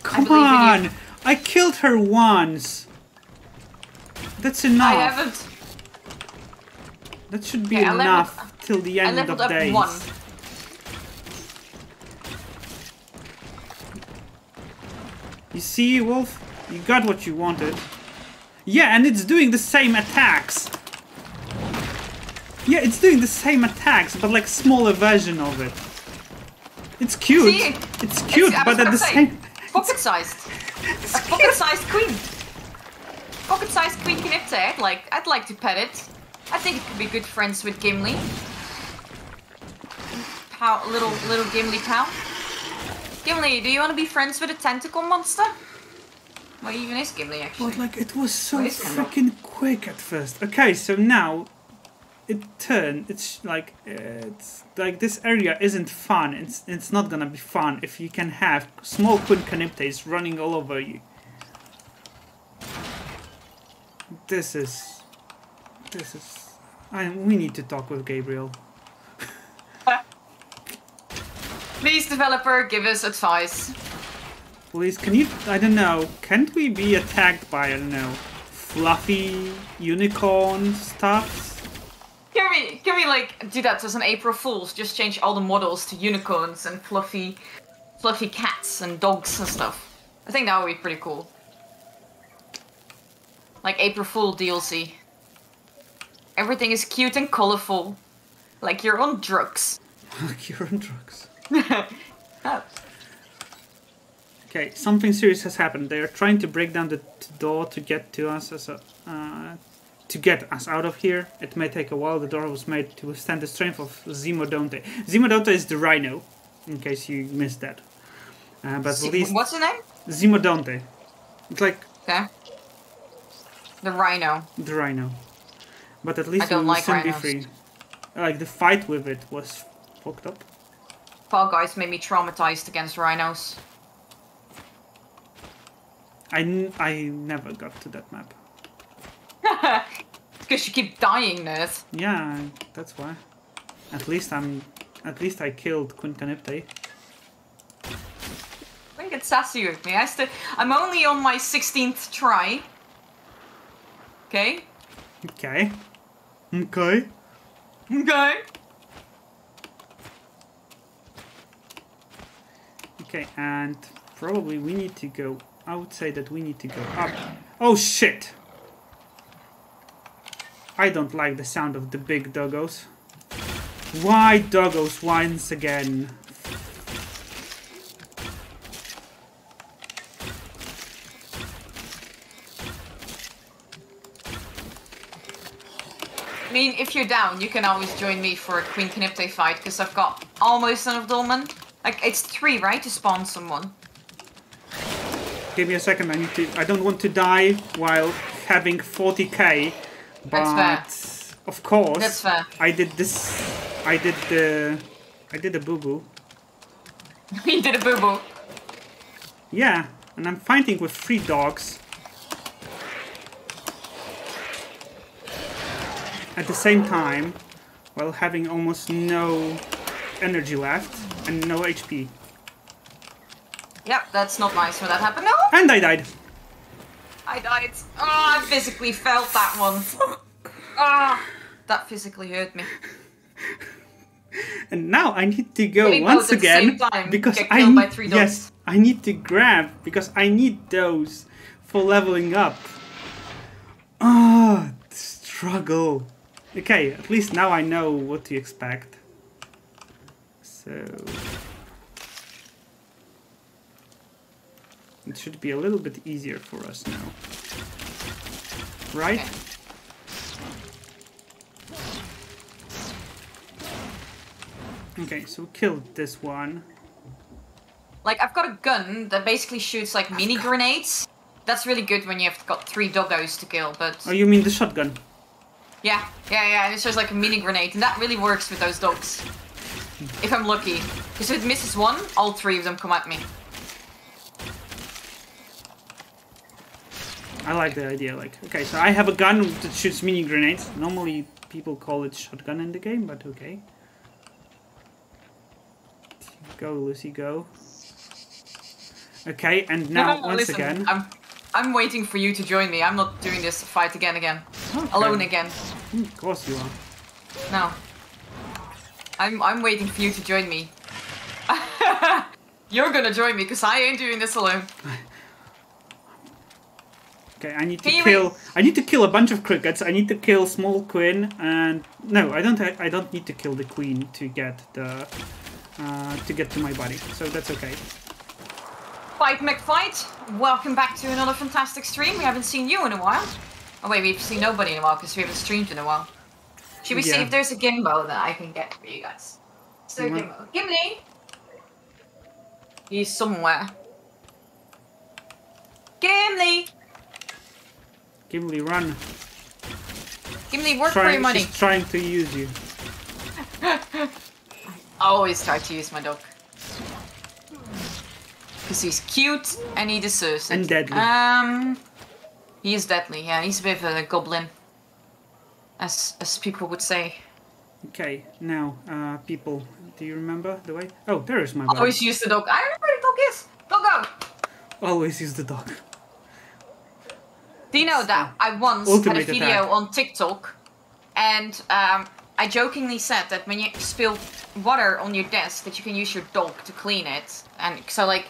Come in on! I killed her once. That's enough. I haven't. That should be Okay, I leveled- enough till the I end leveled of up days. one. You see, Wolf? You got what you wanted. Yeah, and it's doing the same attacks. Yeah, it's doing the same attacks, but like smaller version of it. It's cute. See? It's cute, I was but at the say, same Pocket-sized. A pocket-sized queen. Pocket-sized queen Canipte. I'd like, I'd like to pet it. I think it could be good friends with Gimli. Pow, little, little Gimli pal. Gimli, do you want to be friends with a tentacle monster? What even is Gimli, actually? But like it was so Where is Kendall? freaking quick at first. Okay, so now it turned. It's like it's like this area isn't fun. It's it's not gonna be fun if you can have small queen caniptes running all over you. This is this is. I we need to talk with Gabriel. Please, developer, give us advice. Please, can you? I don't know. Can't we be attacked by I don't know, fluffy unicorn stuffs? Can we, can we like do that as an April Fool's? Just change all the models to unicorns and fluffy, fluffy cats and dogs and stuff. I think that would be pretty cool. Like April Fool DLC. Everything is cute and colorful, like you're on drugs. You're on drugs. Oh. Okay, something serious has happened. They are trying to break down the door to get to us as a, uh, to get us out of here. It may take a while. The door was made to withstand the strength of Zimodonte. Zimodonte is the rhino, in case you missed that. Uh, but at least What's the name? Zimodonte. It's like Okay. The rhino. the rhino. But at least I don't we will like soon be free. Like the fight with it was fucked up. Fall Guys made me traumatized against rhinos. I, n- I never got to that map. Because you keep dying, nerd. Yeah, that's why. At least I'm. At least I killed Queen Canipte. Don't get sassy with me. I still, I'm only on my 16th try. Okay? Okay. Okay. Okay. Okay, and probably we need to go. I would say that we need to go up. Oh shit! I don't like the sound of the big doggos. Why doggos once again? I mean, if you're down, you can always join me for a Queen Canipte fight, because I've got almost enough Dolmen. Like, it's three, right, to spawn someone? Give me a second. I need to. I don't want to die while having 40k. But That's of course, That's fair. I did this. I did the. I did a boo boo. you did a boo-boo. Yeah, and I'm fighting with three dogs. At the same time, while having almost no energy left and no HP. Yep, that's not nice when that happened. No! And I died. I died. Oh, I physically felt that one. Ah, that physically hurt me. And now I need to go Maybe once both at the same again because I need- yes. I need to grab because I need those for leveling up. Ah, struggle. Okay, at least now I know what to expect. So it should be a little bit easier for us now. Right? Okay. Okay, so we killed this one. Like, I've got a gun that basically shoots like mini grenades. That's really good when you have got three doggos to kill, but Oh, you mean the shotgun? yeah, yeah, yeah, and it's just like a mini grenade, and that really works with those dogs. If I'm lucky. Because if it misses one, all three of them come at me. I like the idea. Like, okay, so I have a gun that shoots mini grenades. Normally, people call it shotgun in the game, but okay. Go, Lucy, go. Okay, and now no, no, once listen, again. I'm, I'm waiting for you to join me. I'm not doing this fight again, again, Okay. alone again. Mm, Of course you are. No. I'm, I'm waiting for you to join me. You're gonna join me, because I ain't doing this alone. Okay, I need to kill. I need to kill a bunch of crickets. I need to kill small queen, and no, I don't. I don't need to kill the queen to get the uh, to get to my body. So that's okay. Fight McFight, welcome back to another fantastic stream. We haven't seen you in a while. Oh wait, we've seen nobody in a while because we haven't streamed in a while. Should we see if there's a Gimbo that I can get for you guys? So. Gimbo. Gimli! He's somewhere. Gimli! Gimli, run! Gimli, work for your Trying, money. she's trying to use you. I always try to use my dog. Because he's cute and he deserves it. And deadly. Um, he is deadly, yeah. He's a bit of a goblin. As, as people would say. Okay, now, uh, people, do you remember the way? Oh, there is my I body. always use the dog. I remember where the dog is. Dog Doggo! Always use the dog. Do you know that I once Ultimate had a video attack. on TikTok and um, I jokingly said that when you spill water on your desk that you can use your dog to clean it. And so like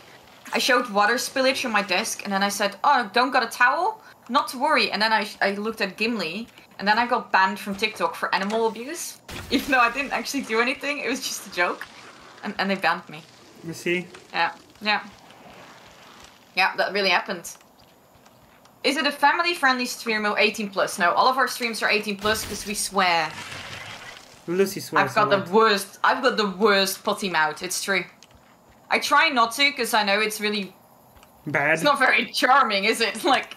I showed water spillage on my desk and then I said, "Oh, don't got a towel? Not to worry." And then I I looked at Gimli and then I got banned from TikTok for animal abuse, even though I didn't actually do anything. It was just a joke, and and they banned me. You see? Yeah, yeah. Yeah, that really happened. Is it a family-friendly stream or 18 plus? No, all of our streams are 18 plus because we swear. Lucy swears I've got the lot. worst. I've got the worst potty mouth. It's true. I try not to because I know it's really. Bad. It's not very charming, is it? Like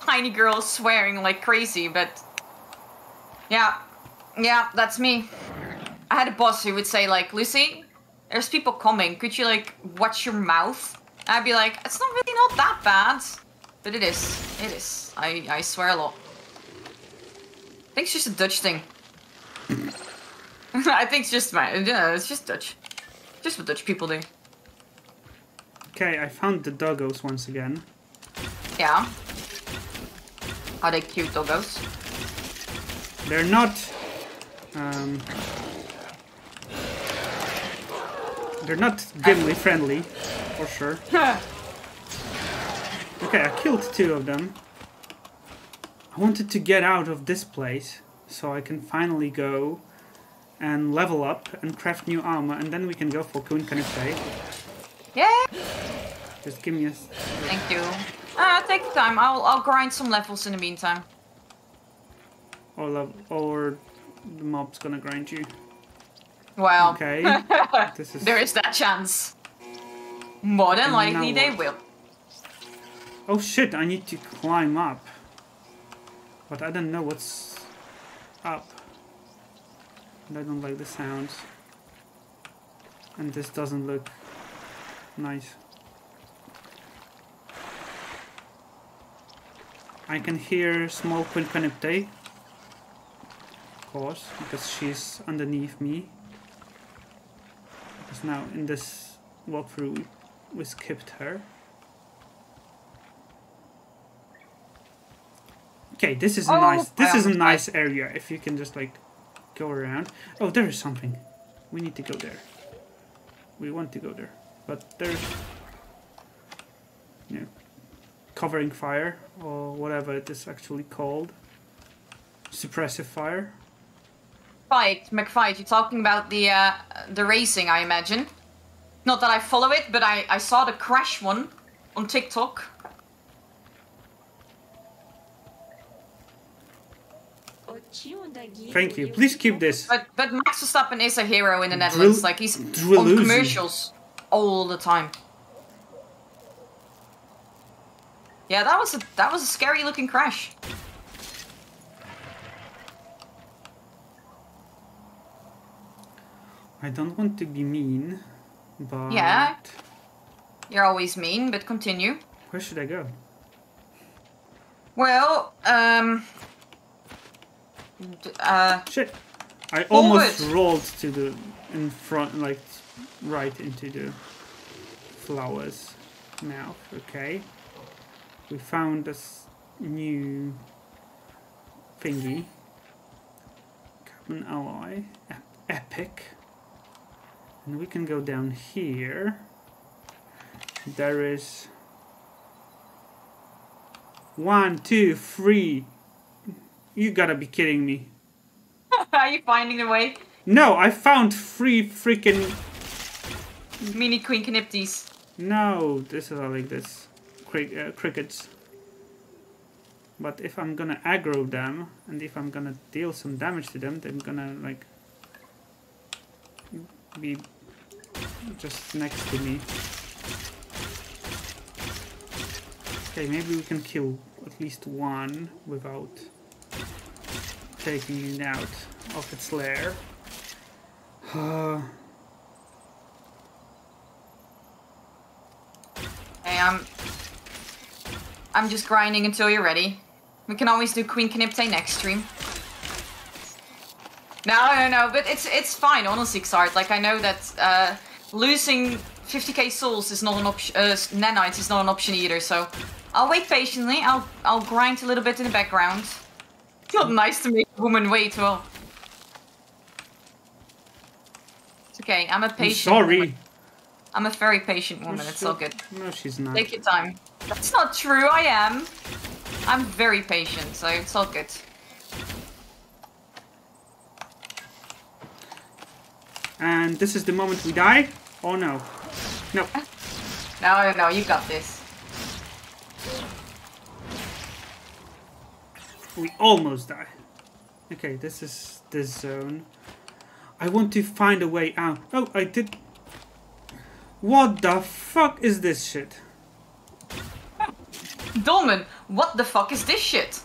tiny girls swearing like crazy, but yeah, yeah, that's me. I had a boss who would say like, Lucy, there's people coming. Could you like watch your mouth? And I'd be like, it's not really not that bad, but it is. It is. I I swear a lot. I think it's just a Dutch thing. I think it's just my, yeah, it's just Dutch. Just what Dutch people do. Okay, I found the doggos once again. Yeah. Are they cute doggos? They're not. Um, they're not Gimli friendly, for sure. Okay, I killed two of them. I wanted to get out of this place so I can finally go and level up and craft new armor, and then we can go for Queen Canipte. yeah. Just give me a... Thank you. Uh, take the time. I'll I'll grind some levels in the meantime. Or, or the mob's gonna grind you. Well, Okay. this is. there is that chance. More than And likely they will. Oh shit, I need to climb up. But I don't know what's up. And I don't like the sounds. And this doesn't look nice. I can hear small Queen Canipte. Of course, because she's underneath me. Because now in this walkthrough we, we skipped her. Okay, this is a Oh, nice. This is a nice area. If you can just like go around. Oh, there is something. We need to go there. We want to go there, but there's, you know, covering fire or whatever it is actually called. Suppressive fire. Fight, McFight. You're talking about the uh, the racing, I imagine. Not that I follow it, but I I saw the crash one on TikTok. Thank you. Please keep this. But but Max Verstappen is a hero in the Drill- Netherlands. Like he's on commercials all the time. Yeah, that was a that was a scary looking crash. I don't want to be mean, but Yeah. You're always mean, but continue. where should I go? Well, um, d- uh, Shit. I almost rolled to the in front, like right into the flowers Now, Okay. We found this new thingy. Common ally, ep- epic, and we can go down here. There is one, two, three. You gotta be kidding me. Are you finding the way? No, I found three freaking. Mini Queen Caniptes. No, this is all like this. Uh, crickets. But if I'm gonna aggro them, and if I'm gonna deal some damage to them, they're gonna like be just next to me. Okay, maybe we can kill at least one without taking it out of its lair. Uh, Hey, I'm. I'm just grinding until you're ready. We can always do Queen Canipte next stream. No, no, no, but it's it's fine, honestly, Xard. Like I know that uh, losing 50k souls is not an option. Uh, nanites is not an option either. So I'll wait patiently. I'll I'll grind a little bit in the background. It's not nice to make a woman wait. Well, it's okay. I'm a I'm patient. sorry. woman. I'm a very patient woman. It's all good. No, she's not. Take your time. That's not true, I am. I'm very patient, so it's all good. And this is the moment we die? Oh no. No. No, no, you got this. We almost die. Okay, this is this zone. I want to find a way out. Oh, I did. What the fuck is this shit? Dolmen, what the fuck is this shit?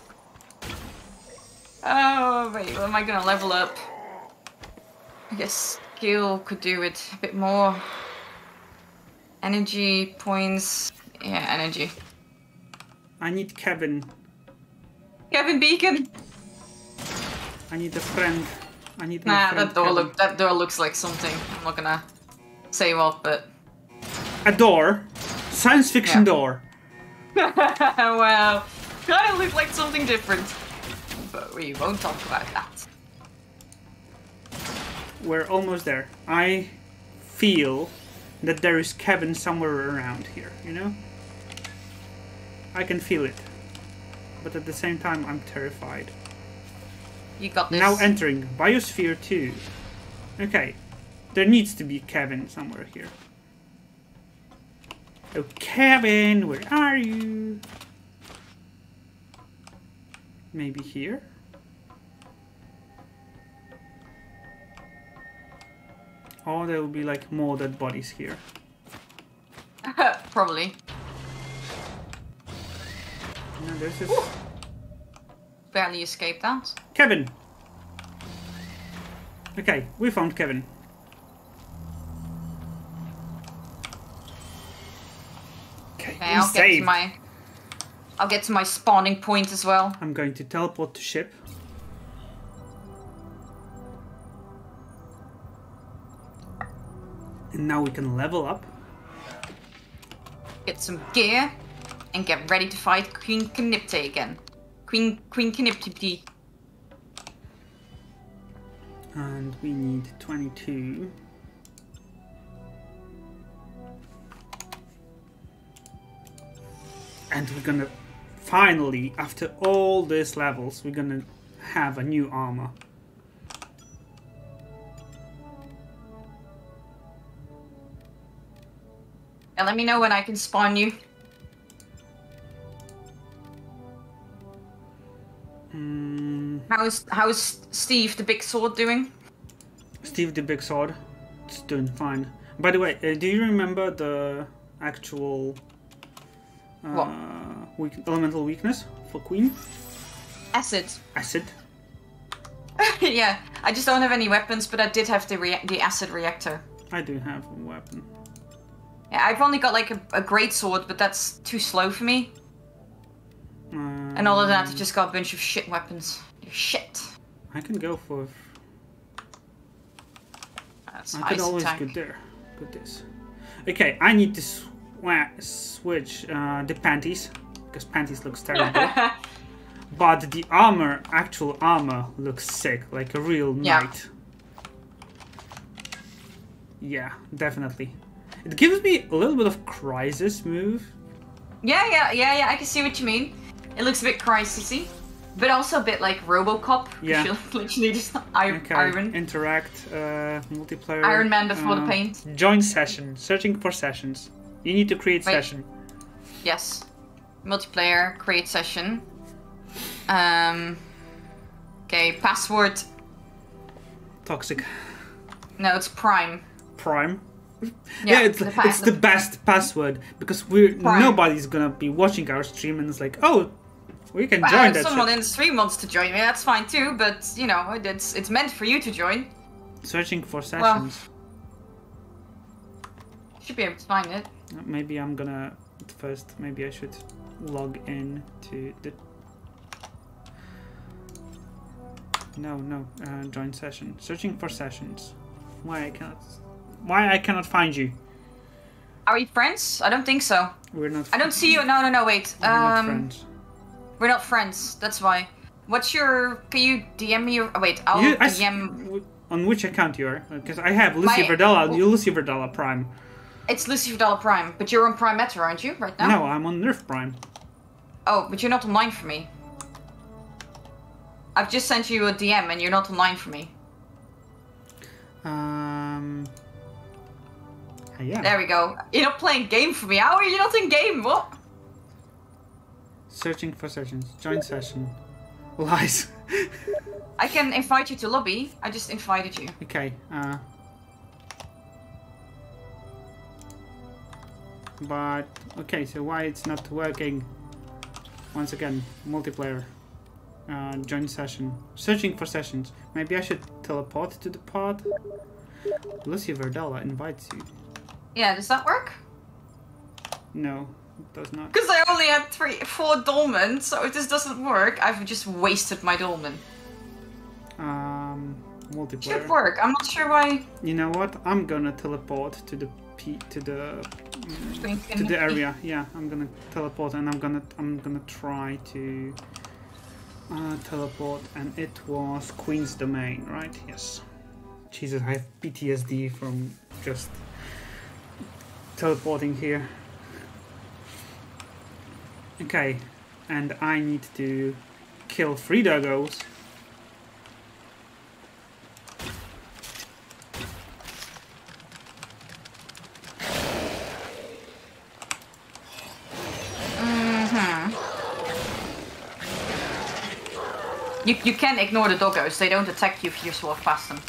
Oh, wait, what am I gonna level up? I guess skill could do it a bit more. Energy points. Yeah, energy. I need Kevin. Kevin Beacon. I need a friend. I need Nah, friend that door Kevin. look that door looks like something. I'm not gonna say what, but A door. Science fiction Yeah. door. well, kind of look like something different. But we won't talk about that. We're almost there. I feel that there is Kevin somewhere around here, you know? I can feel it. But at the same time, I'm terrified. You got this. Now entering Biosphere 2. Okay, there needs to be Kevin somewhere here. Oh, Kevin, where are you? Maybe here? Oh, there will be like more dead bodies here. Probably. No, there's this. Barely escaped that. Kevin! Okay, we found Kevin. Okay, Okay, I'll get to my. I'll get to my spawning point as well. I'm going to teleport to ship. And now we can level up. Get some gear, and get ready to fight Queen Canipte again. Queen Queen Canipte. And we need 22. And we're gonna finally, after all these levels, we're gonna have a new armor. And let me know when I can spawn you. Mm, How's how's Steve the Big Sword doing? Steve the Big Sword, it's doing fine. By the way, uh, do you remember the actual uh, What? weak, elemental weakness for Queen? Acid. Acid. yeah, I just don't have any weapons, but I did have the the acid reactor. I do have a weapon. Yeah, I've only got like a, a great sword, but that's too slow for me. And all of that, I've just got a bunch of shit weapons. Shit. I can go for That's I could always attack. go there. Put this. Okay, I need to swa- switch uh, the panties because panties looks terrible. but the armor, actual armor, looks sick, like a real knight. Yeah. knight. Yeah, definitely. It gives me a little bit of Crysis move. Yeah, yeah, yeah, yeah. I can see what you mean. It looks a bit crisisy, but also a bit like RoboCop. Yeah. Literally just iron. Okay, iron. interact, uh, multiplayer. Iron Man before the uh, paint. Join session. Searching for sessions. You need to create Wait. session. Yes. Multiplayer, create session. Um. Okay, password. Toxic. No, it's Prime. Prime. Yeah, Yeah, it's, the it's the best password because we're Prime. nobody's gonna be watching our stream and it's like, oh, we can Well, join if that. someone shit. in the stream wants to join me, that's fine too. But you know, it's it's meant for you to join. Searching for sessions. Should be able to find it. Maybe I'm gonna first. Maybe I should log in to the. No, no. Uh, join session. Searching for sessions. Why I cannot? Why I cannot find you? Are we friends? I don't think so. We're not. I don't see you. No, no, no. Wait. We're not Um, friends. We're not friends. That's why. What's your? Can you DM me? Your, oh, wait, I'll You- DM. on which account you are? Because I have Lucy My- Verdella. You Lucy Verdella Prime. It's Lucy Dollar Prime, but you're on Prime Matter, aren't you? Right now. No, I'm on Nerf Prime. Oh, but you're not online for me. I've just sent you a DM and you're not online for me. Um. yeah. There we go. You're not playing game for me. How are you not in game? What? Searching for sessions. Join session. Lies. I can invite you to lobby. I just invited you. okay. Uh. But okay, so why it's not working? Once again, multiplayer. Uh, join session. Searching for sessions. Maybe I should teleport to the pod. Lucy Verdella invites you. Yeah, does that work? No, does not. Because I only had three, four dolmen, so if this doesn't work, I've just wasted my dolmen. Um, multiplayer. Should work. I'm not sure why. You know what? I'm gonna teleport to the P to the to the area. Yeah, I'm gonna teleport and I'm gonna I'm gonna try to uh, teleport and it was Queen's Domain, right? Yes. Jesus, I have PTSD from just teleporting here. Okay, and I need to kill three doggos. Mm-hmm. You, you can ignore the doggos. They don't attack you if you walk past them.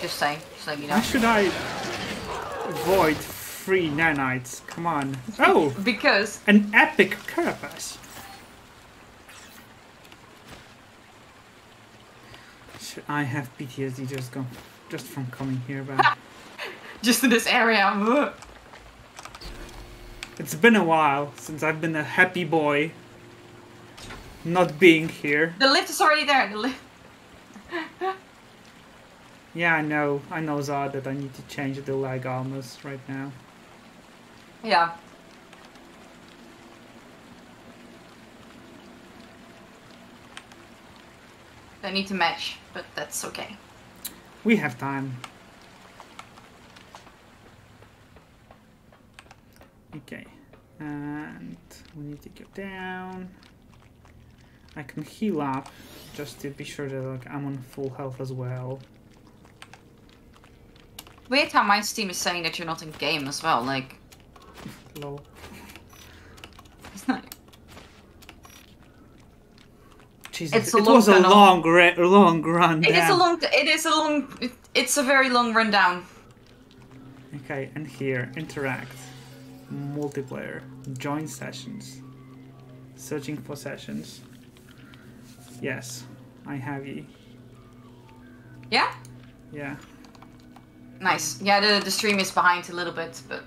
Just saying. Just letting you Why should I avoid three nanites? Come on. Oh, Because an epic carapace. Should I have PTSD just go just from coming here, but just in this area. it's been a while since I've been a happy boy. Not being here. The lift is already there. The lift. Yeah, I know. I know Zod that I need to change the leg armors right now. Yeah. They need to match, but that's okay. We have time. Okay, and we need to go down. I can heal up just to be sure that like I'm on full health as well. Weird how my Steam is saying that you're not in game as well. Like, Lol. it's not. Jesus, It's a it long was a tunnel. long, long run. It is a down. long. It is a long. it- It's a very long rundown. Okay, and here interact, multiplayer, join sessions, searching for sessions. Yes, I have you. Yeah. Yeah. Nice. Yeah, the the stream is behind a little bit, but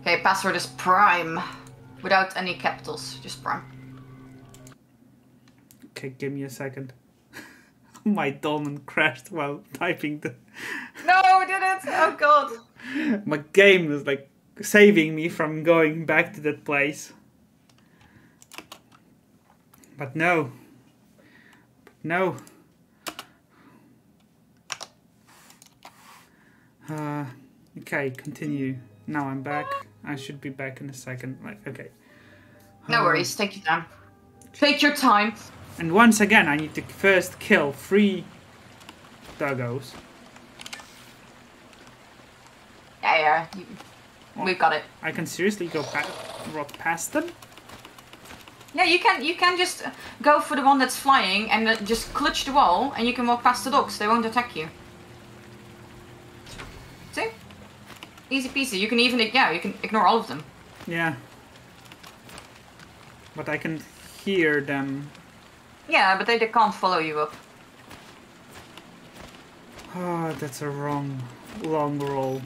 okay. Password is prime, without any capitals, just prime. Okay, give me a second. My dolmen crashed while typing the. No, it didn't! Oh god. My game is like saving me from going back to that place. But no. But No. Uh, okay, continue. Now I'm back. I should be back in a second. Like, okay. No Uh, worries, take your time. Take your time. And once again, I need to first kill three doggos. Yeah, yeah. You, we got it. I can seriously go pa- walk past them? Yeah, you can you can just go for the one that's flying and just clutch the wall, and you can walk past the dogs. They won't attack you. See? Easy peasy. You can even yeah, you can ignore all of them. Yeah. But I can hear them. Yeah, but they, they can't follow you up. Oh, that's a wrong, long roll.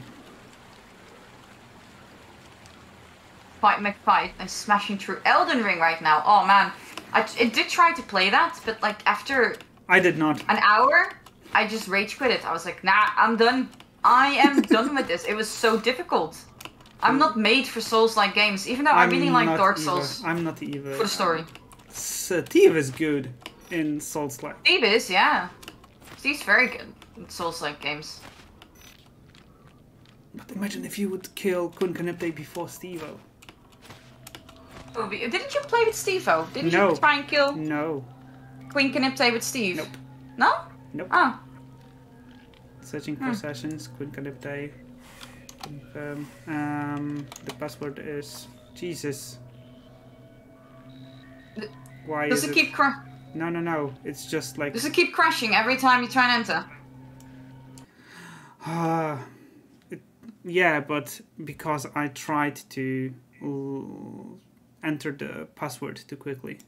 Fight McFight and smashing through Elden Ring right now. Oh man, I, I did try to play that, but like after I did not. an hour, I just rage quit it. I was like, nah, I'm done. I am done with this. It was so difficult. I'm not made for Souls-like games, even though I I'm really like Dark either. Souls I'm not either. for the story. Steve is good in Souls like. Steve is, yeah. Steve's very good in Souls-like games. But imagine if you would kill Queen Canipte before Stevo. Oh, Didn't you play with Steve-O? Didn't No. you try and kill No. Queen Canipte with Steve? Nope. No? Nope. Oh. Searching Hmm. for sessions, Queen Canipte. Confirm. Um, the password is Jesus. Th- Why Does is it keep cra- No, no, no. It's just like. Does it keep crashing every time you try and enter? Ah, it, yeah, but because I tried to enter the password too quickly,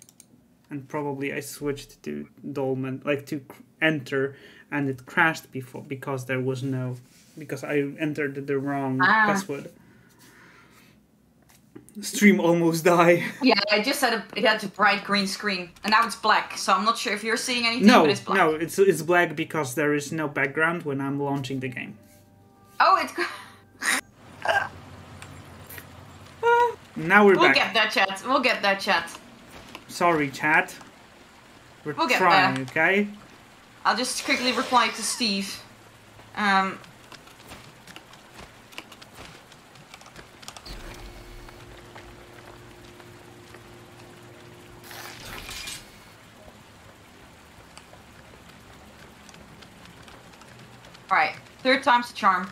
and probably I switched to Dolmen, like to enter, and it crashed before because there was no, because I entered the wrong Ah. password. Stream almost die. Yeah, I just had a it had a bright green screen, and now it's black. So I'm not sure if you're seeing anything, No, but it's black. no, it's it's black because there is no background when I'm launching the game. Oh, it's. Now we're We'll back. get that chat. We'll get that chat. Sorry, chat. We're We'll trying, okay? I'll just quickly reply to Steve. Um. Alright, third time's the charm.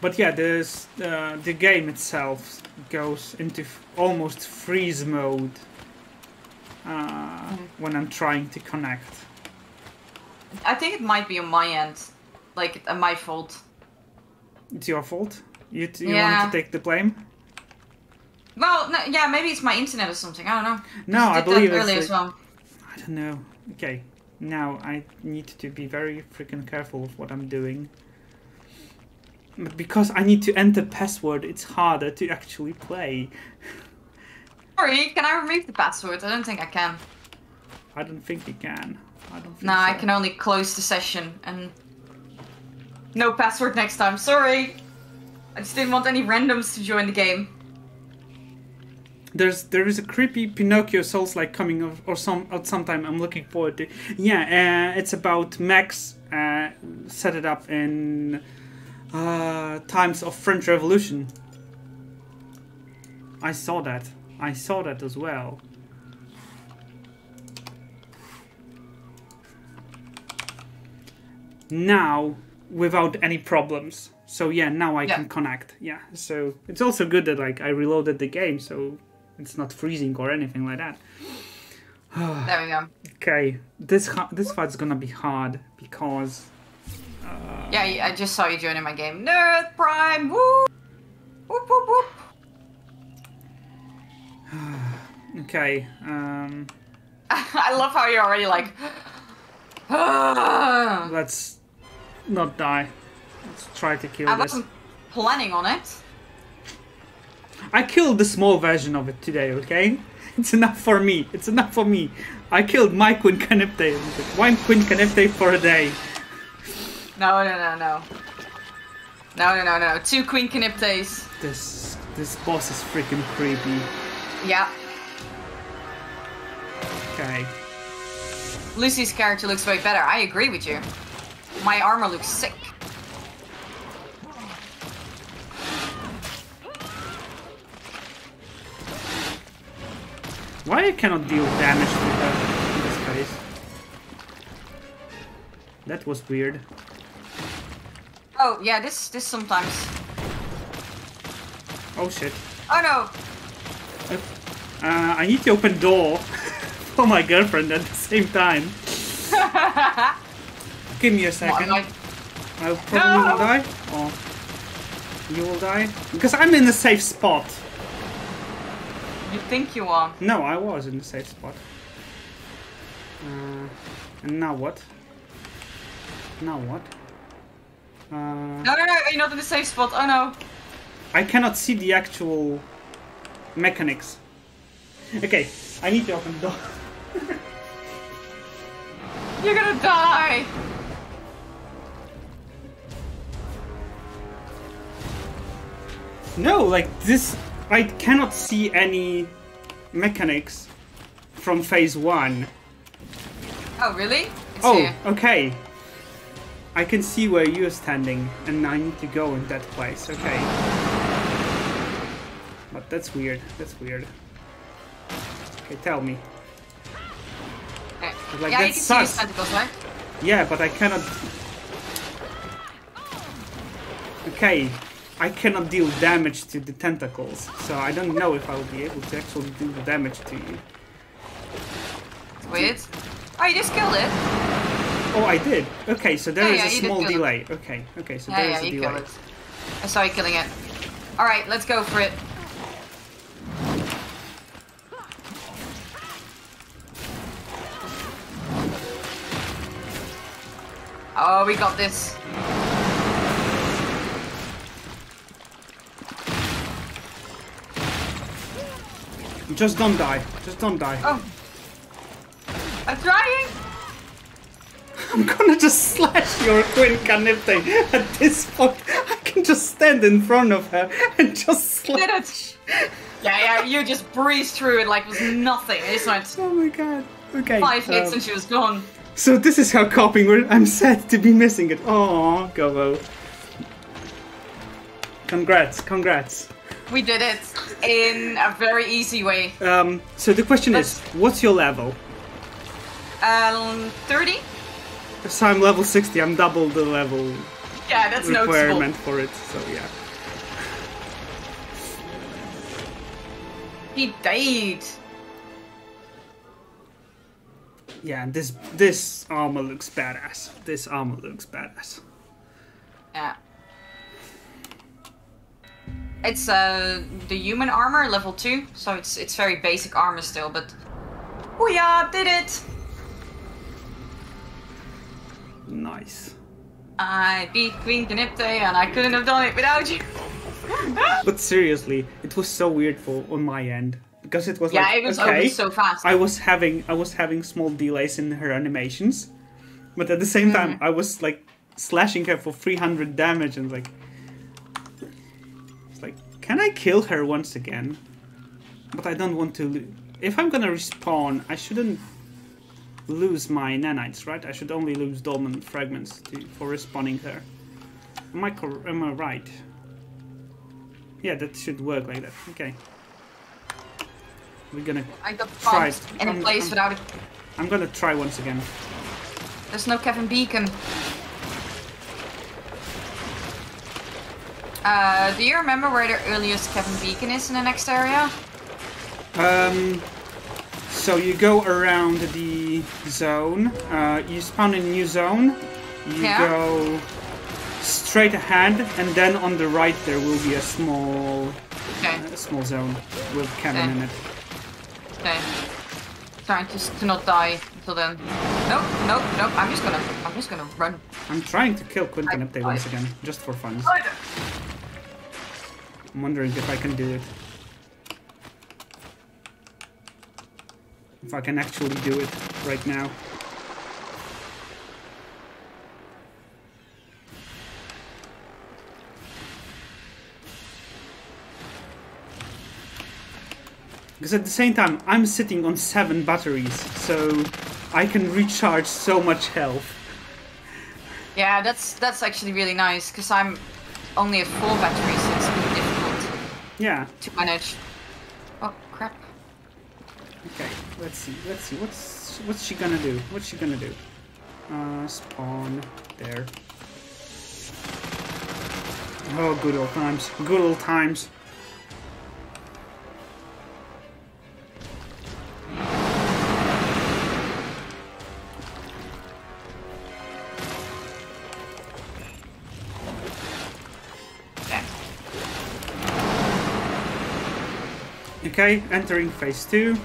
But yeah, this uh, the game itself goes into almost freeze mode uh, when I'm trying to connect. I think it might be on my end. Like, uh, my fault. It's your fault. You t- you Yeah. want to take the blame? Well, no, yeah, maybe it's my internet or something. I don't know. No, I believe that it's. well. I don't know. Okay, now I need to be very freaking careful of what I'm doing. But because I need to enter password, it's harder to actually play. Sorry, can I remove the password? I don't think I can. I don't think you can. I don't think No, I can only close the session and no password next time. Sorry. I just didn't want any randoms to join the game. There's there is a creepy Pinocchio Souls like coming of, or some at some time I'm looking forward to. Yeah, uh, it's about Max uh, set it up in uh, times of French Revolution. I saw that. I saw that as well. Now, without any problems. So yeah, now I Yeah. can connect. Yeah. So it's also good that like I reloaded the game, so it's not freezing or anything like that. There we go. Okay, this this fight's gonna be hard because uh, Yeah, I just saw you joining my game. Nerd Prime! Woo! Whoop whoop whoop! okay, um, I love how you're already like. Let's not die. Let's try to kill this. I wasn't planning on it. I killed the small version of it today, okay? It's enough for me. It's enough for me. I killed my Queen Canipte. One Queen Canipte for a day. No, no, no, no. No, no, no, no. Two Queen Caniptes. This this boss is freaking creepy. Yeah. Okay. Lucy's character looks way better. I agree with you. My armor looks sick. Why I cannot deal damage to her in this case? That was weird. Oh, yeah, this this sometimes. Oh shit. Oh no! Uh, I need to open door for my girlfriend at the same time. Give me a second. I- I'll probably No! will die. Or you will die. Because I'm in a safe spot. You think you are? No, I was in a safe spot. Uh, and now what? Now what? Uh, No, no, no, you're not in the safe spot. Oh no. I cannot see the actual mechanics. Okay, I need to open the door. You're gonna die! No, like this, I cannot see any mechanics from phase one. Oh, really? It's Oh, here. okay. I can see where you're standing, and I need to go in that place. Okay. But that's weird. That's weird. Okay, tell me. Okay. Like, yeah, that you can see sucks. tentacles, right? Yeah, but I cannot. Okay, I cannot deal damage to the tentacles, so I don't know if I will be able to actually do the damage to you. It's weird. Oh, you just killed it. Oh, I did. Okay, so there Yeah, is yeah, a small kill it. delay. Okay, okay, so Yeah, there is a you delay. killed it. I saw you killing it. Alright, let's go for it. Oh, we got this. Just don't die. Just don't die. Oh. I'm trying! I'm gonna just slash your Queen Canipte at this point. I can just stand in front of her and just slash. Yeah, yeah, you just breezed through it like it was nothing. It just went Oh my god. Okay. five hits um, and she was gone. So this is how coping works. I'm sad to be missing it. Oh, Gobo. Congrats, congrats. We did it in a very easy way. Um, so the question is, what's your level? Um, 30? So I'm level 60, I'm double the level Yeah, that's noticeable. requirement for it, so yeah. He died. Yeah, and this this armor looks badass. This armor looks badass. Yeah. It's uh the human armor level two, so it's it's very basic armor still, but oh yeah, did it! Nice. I beat Queen Canipte and I couldn't have done it without you. But seriously, it was so weird for on my end because it was yeah, like it was okay, so fast. I was having I was having small delays in her animations, but at the same time Mm-hmm. I was like slashing her for 300 damage and like it's like can I kill her once again? But I don't want to. If I'm gonna respawn, I shouldn't lose my nanites, right? I should only lose dolmen fragments to, for respawning her. Am I am I right? Yeah, that should work like that. Okay. We're gonna. I got Try it. in a Um, place um, without it. I'm gonna try once again. There's no Kevin Beacon. Uh, do you remember where the earliest Kevin Beacon is in the next area? Um. So you go around the zone. Uh, you spawn in a new zone. You Yeah. go straight ahead, and then on the right there will be a small, Okay, a small zone with cannon Okay. in it. okay. Trying to, to not die until then. Nope, nope, nope. I'm just gonna, I'm just gonna run. I'm trying to kill Queen Canipte once again, just for fun. I'm wondering if I can do it. If I can actually do it right now. Because at the same time, I'm sitting on seven batteries, so I can recharge so much health. Yeah, that's that's actually really nice because I'm only at full battery, so it's really difficult Yeah. to manage. Okay. Let's see. Let's see. What's what's she gonna do? What's she gonna do? Uh, spawn there. Oh, good old times. Good old times. Okay, entering phase two.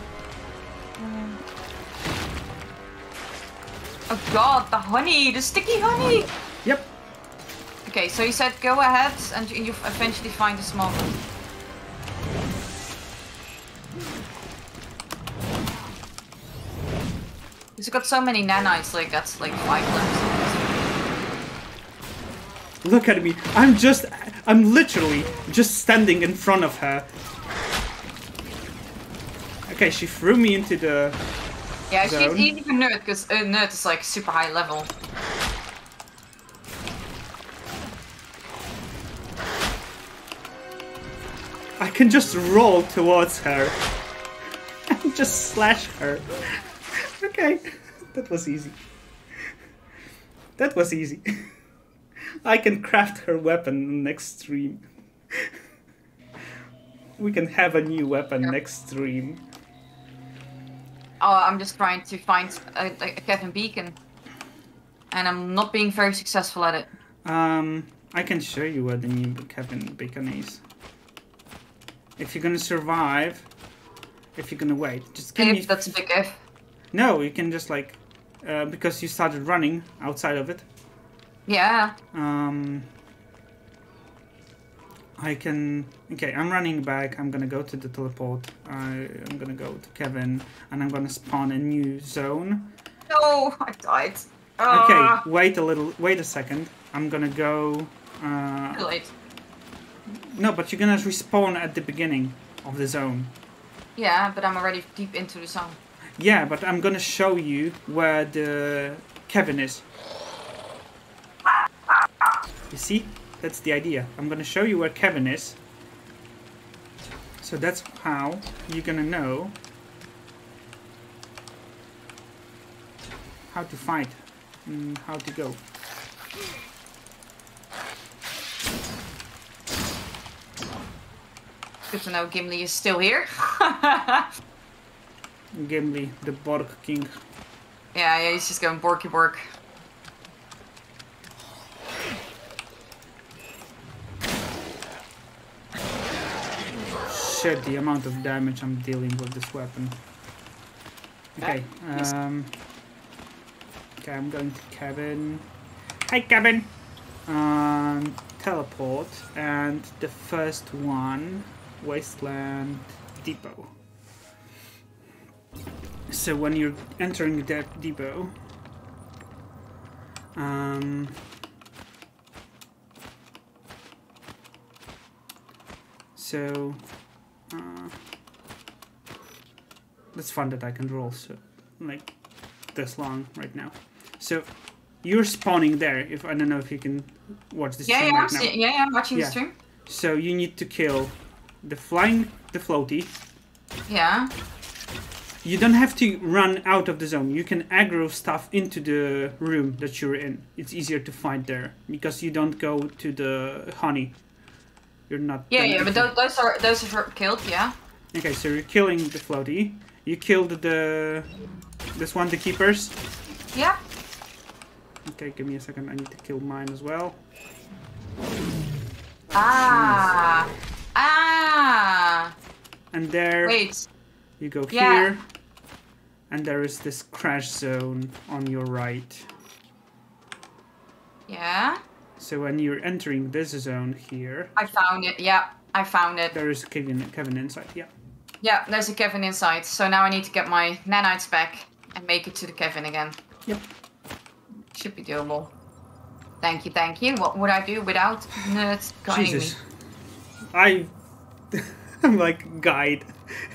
Oh god, the honey, the sticky honey. Yep. Okay, so you said go ahead and you, you eventually find a small one. He's got so many nanites, like that's like five left. Look at me. I'm just. I'm literally just standing in front of her. Okay, she threw me into the. Yeah, she's Zone. easy for nerd because uh, nerd is like super high level. I can just roll towards her. and just slash her. okay, that was easy. That was easy. I can craft her weapon next stream. we can have a new weapon Yep. next stream. Oh, I'm just trying to find a, a Kevin Beacon, and I'm not being very successful at it. Um, I can show you where the new Kevin Bacon is. If you're gonna survive, if you're gonna wait, just give me. If that's a big if. No, you can just like, uh, because you started running outside of it. Yeah. Um, I can. Okay, I'm running back. I'm gonna go to the teleport. I, I'm gonna go to Kevin, and I'm gonna spawn a new zone. No, I died. Okay, Ah, wait a little. Wait a second. I'm gonna go. Uh, too late. no, but you're gonna respawn at the beginning of the zone. Yeah, but I'm already deep into the zone. Yeah, but I'm gonna show you where the Kevin is. You see? That's the idea. I'm gonna show you where Kevin is. So that's how you're gonna know how to fight and how to go. Good to know Gimli is still here. Gimli, the Borg King. yeah, yeah, he's just going borky bork. The amount of damage I'm dealing with this weapon. Okay, um... Okay, I'm going to Kevin. Hi, Kevin! Um, teleport, and the first one, Wasteland Depot. So when you're entering that depot, um, so uh, that's fun that I can roll so like this long right now. So you're spawning there. If I don't know if you can watch this Yeah, stream yeah, I'm right now. see- yeah, yeah, I'm watching Yeah. the stream. So you need to kill the flying, the floaty. Yeah. You don't have to run out of the zone. You can aggro stuff into the room that you're in. It's easier to fight there because you don't go to the honey. You're not. Yeah, yeah, but those, those are those are killed. Yeah. Okay, so you're killing the floaty. You killed the this one, the keepers. Yeah. Okay, give me a second. I need to kill mine as well. Ah. Ah. And there Wait. you go Yeah. here. And there is this crash zone on your right. Yeah. So when you're entering this zone here, I found it. Yeah, I found it. there is Kevin, Kevin inside. Yeah. Yeah, there's a Kevin inside. So now I need to get my nanites back and make it to the Kevin again. Yep. Should be doable. Thank you, thank you. What would I do without nerds guiding Jesus. me? I. I'm like guide.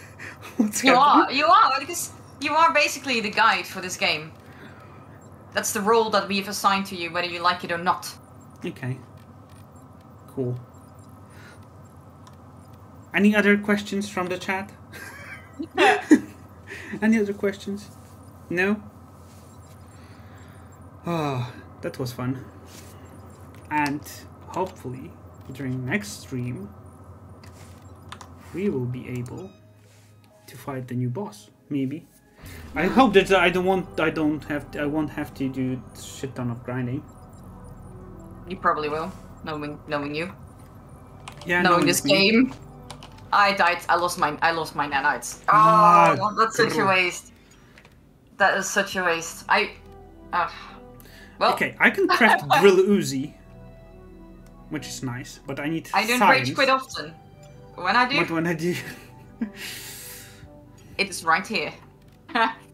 What's You happening? are, you are, because you are basically the guide for this game. That's the role that we've assigned to you, whether you like it or not. Okay. Cool. Any other questions from the chat? Any other questions? No? Oh, that was fun. And hopefully, during next stream, we will be able to fight the new boss. Maybe. I hope that I don't want. I don't have. To, I won't have to do shit ton of grinding. You probably will, knowing knowing you, Yeah, knowing no, this me. game. I died. I lost my. I lost my nanites. Ah, Oh, that's such a waste. That is such a waste. I. Uh, well, Okay, I can craft drill Uzi, which is nice, but I need I don't science. rage quite often. When I do, But when I do, it is right here.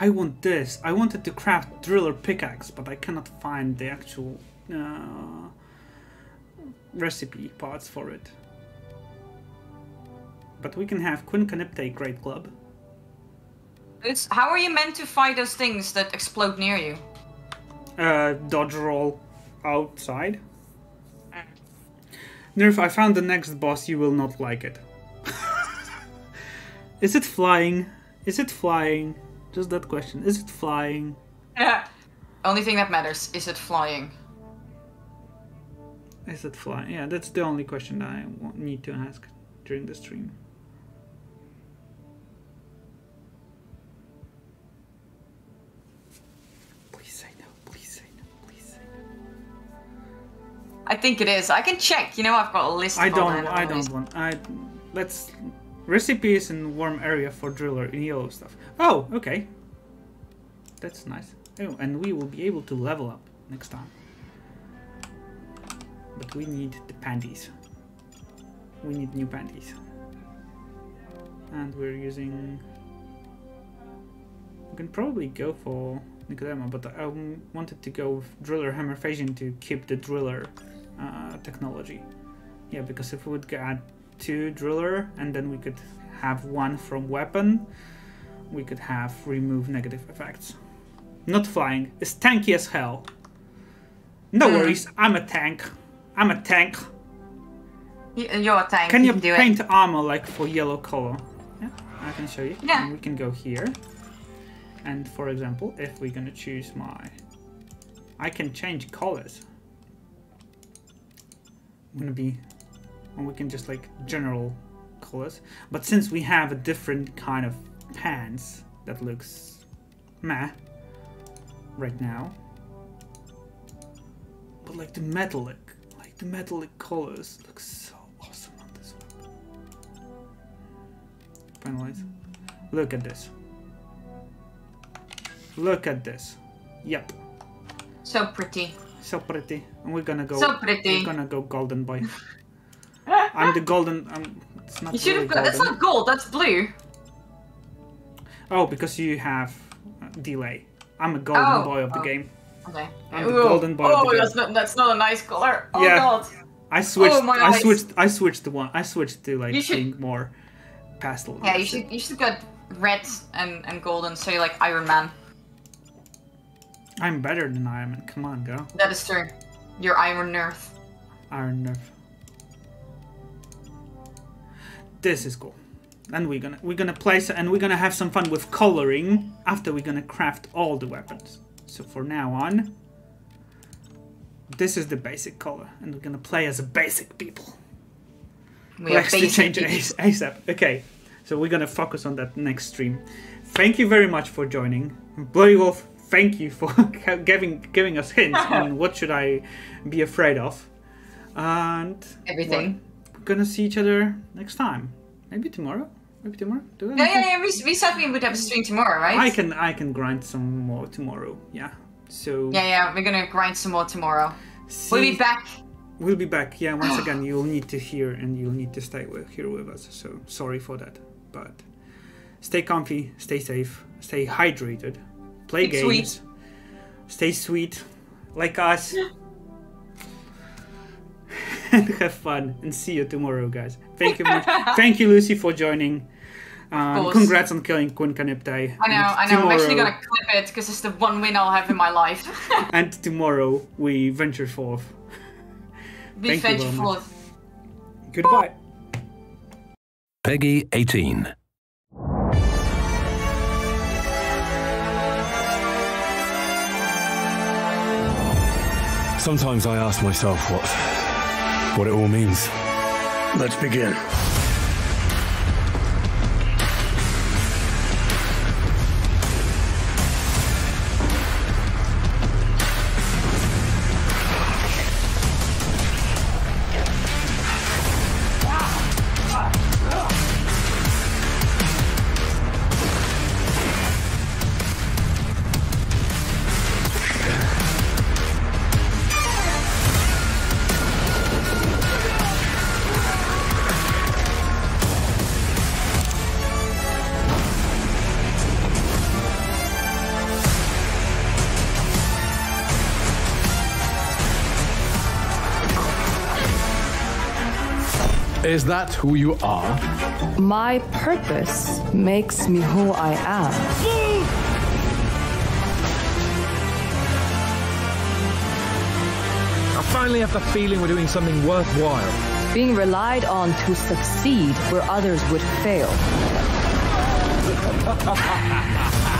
I want this. I wanted to craft driller pickaxe, but I cannot find the actual uh, recipe parts for it. But we can have Queen Canipte Great Club. It's how are you meant to fight those things that explode near you? Uh, dodge roll outside. Nerf, I found the next boss. You will not like it. Is it flying? Is it flying? Just that question. Is it flying? Yeah. Only thing that matters is it flying. Is it flying? Yeah, that's the only question that I need to ask during the stream. Please say no. Please say no. Please say no. I think it is. I can check. You know, I've got a list. I don't. I don't want. I let's recipes in warm area for driller in yellow stuff. Oh, okay. That's nice. Oh, and we will be able to level up next time. But we need the panties. We need new panties. And we're using. We can probably go for Nicodema, but I wanted to go with driller hammer phasing to keep the driller uh, technology. Yeah, because if we would add two driller and then we could have one from weapon, we could have remove negative effects. Not flying. It's tanky as hell. No Hmm. worries, I'm a tank. I'm a tank. You're a tank. Can you do paint it. armor like for yellow color? Yeah, I can show you. Yeah. And we can go here. And for example, if we're gonna choose my... I can change colors. I'm gonna be... And we can just like general colors. But since we have a different kind of pants that looks meh right now. But like the metallic, like the metallic colors look so awesome on this one. Finalize. Look at this. Look at this. Yep. So pretty. So pretty. And we're gonna go So pretty. We're gonna go golden boy. I'm the golden I'm it's not You should really have got. That's not gold. That's blue. Oh, because you have uh, delay. I'm a golden Oh, boy of the oh. game. Okay. I'm the golden boy of Oh, the that's game. not. That's not a nice color. Oh Yeah. god. I switched Oh, I eyes. switched I switched the one I switched to like You should- being more pastel. Yeah, you it. should. You should get red and and golden. So you're like Iron Man. I'm better than Iron Man. Come on, go. That is true. You're Iron Nerf. Iron Nerf. This is cool. And we're gonna we're gonna place and we're gonna have some fun with coloring after we're gonna craft all the weapons. So for now on, this is the basic color, and we're gonna play as a basic people. We Let's to change AS- ASAP. Okay, so we're gonna focus on that next stream. Thank you very much for joining, Bloody Wolf. Thank you for giving giving us hints on what should I be afraid of, and Everything. we're gonna see each other next time. Maybe tomorrow. Maybe tomorrow. Do Yeah, yeah, yeah. We, we said we would have a stream tomorrow, right? I can I can grind some more tomorrow. Yeah. So Yeah, yeah. We're gonna grind some more tomorrow. see, We'll be back we'll be back. Yeah, once again, you'll need to hear and you'll need to stay with, here with us. So sorry for that, but stay comfy, stay safe, stay hydrated, play games, sweet. stay sweet, like us, and have fun. And see you tomorrow, guys. Thank you, much. thank you, Lucy, for joining. Um, course. congrats on killing Queen Canipte. I know, I know. I'm actually gonna clip it because it's the one win I'll have in my life. And tomorrow we venture forth. Be Thank you very vengeful. much. Goodbye. Peggy 18. Sometimes I ask myself what what it all means. Let's begin. Is that who you are? My purpose makes me who I am. I finally have the feeling we're doing something worthwhile. Being relied on to succeed where others would fail.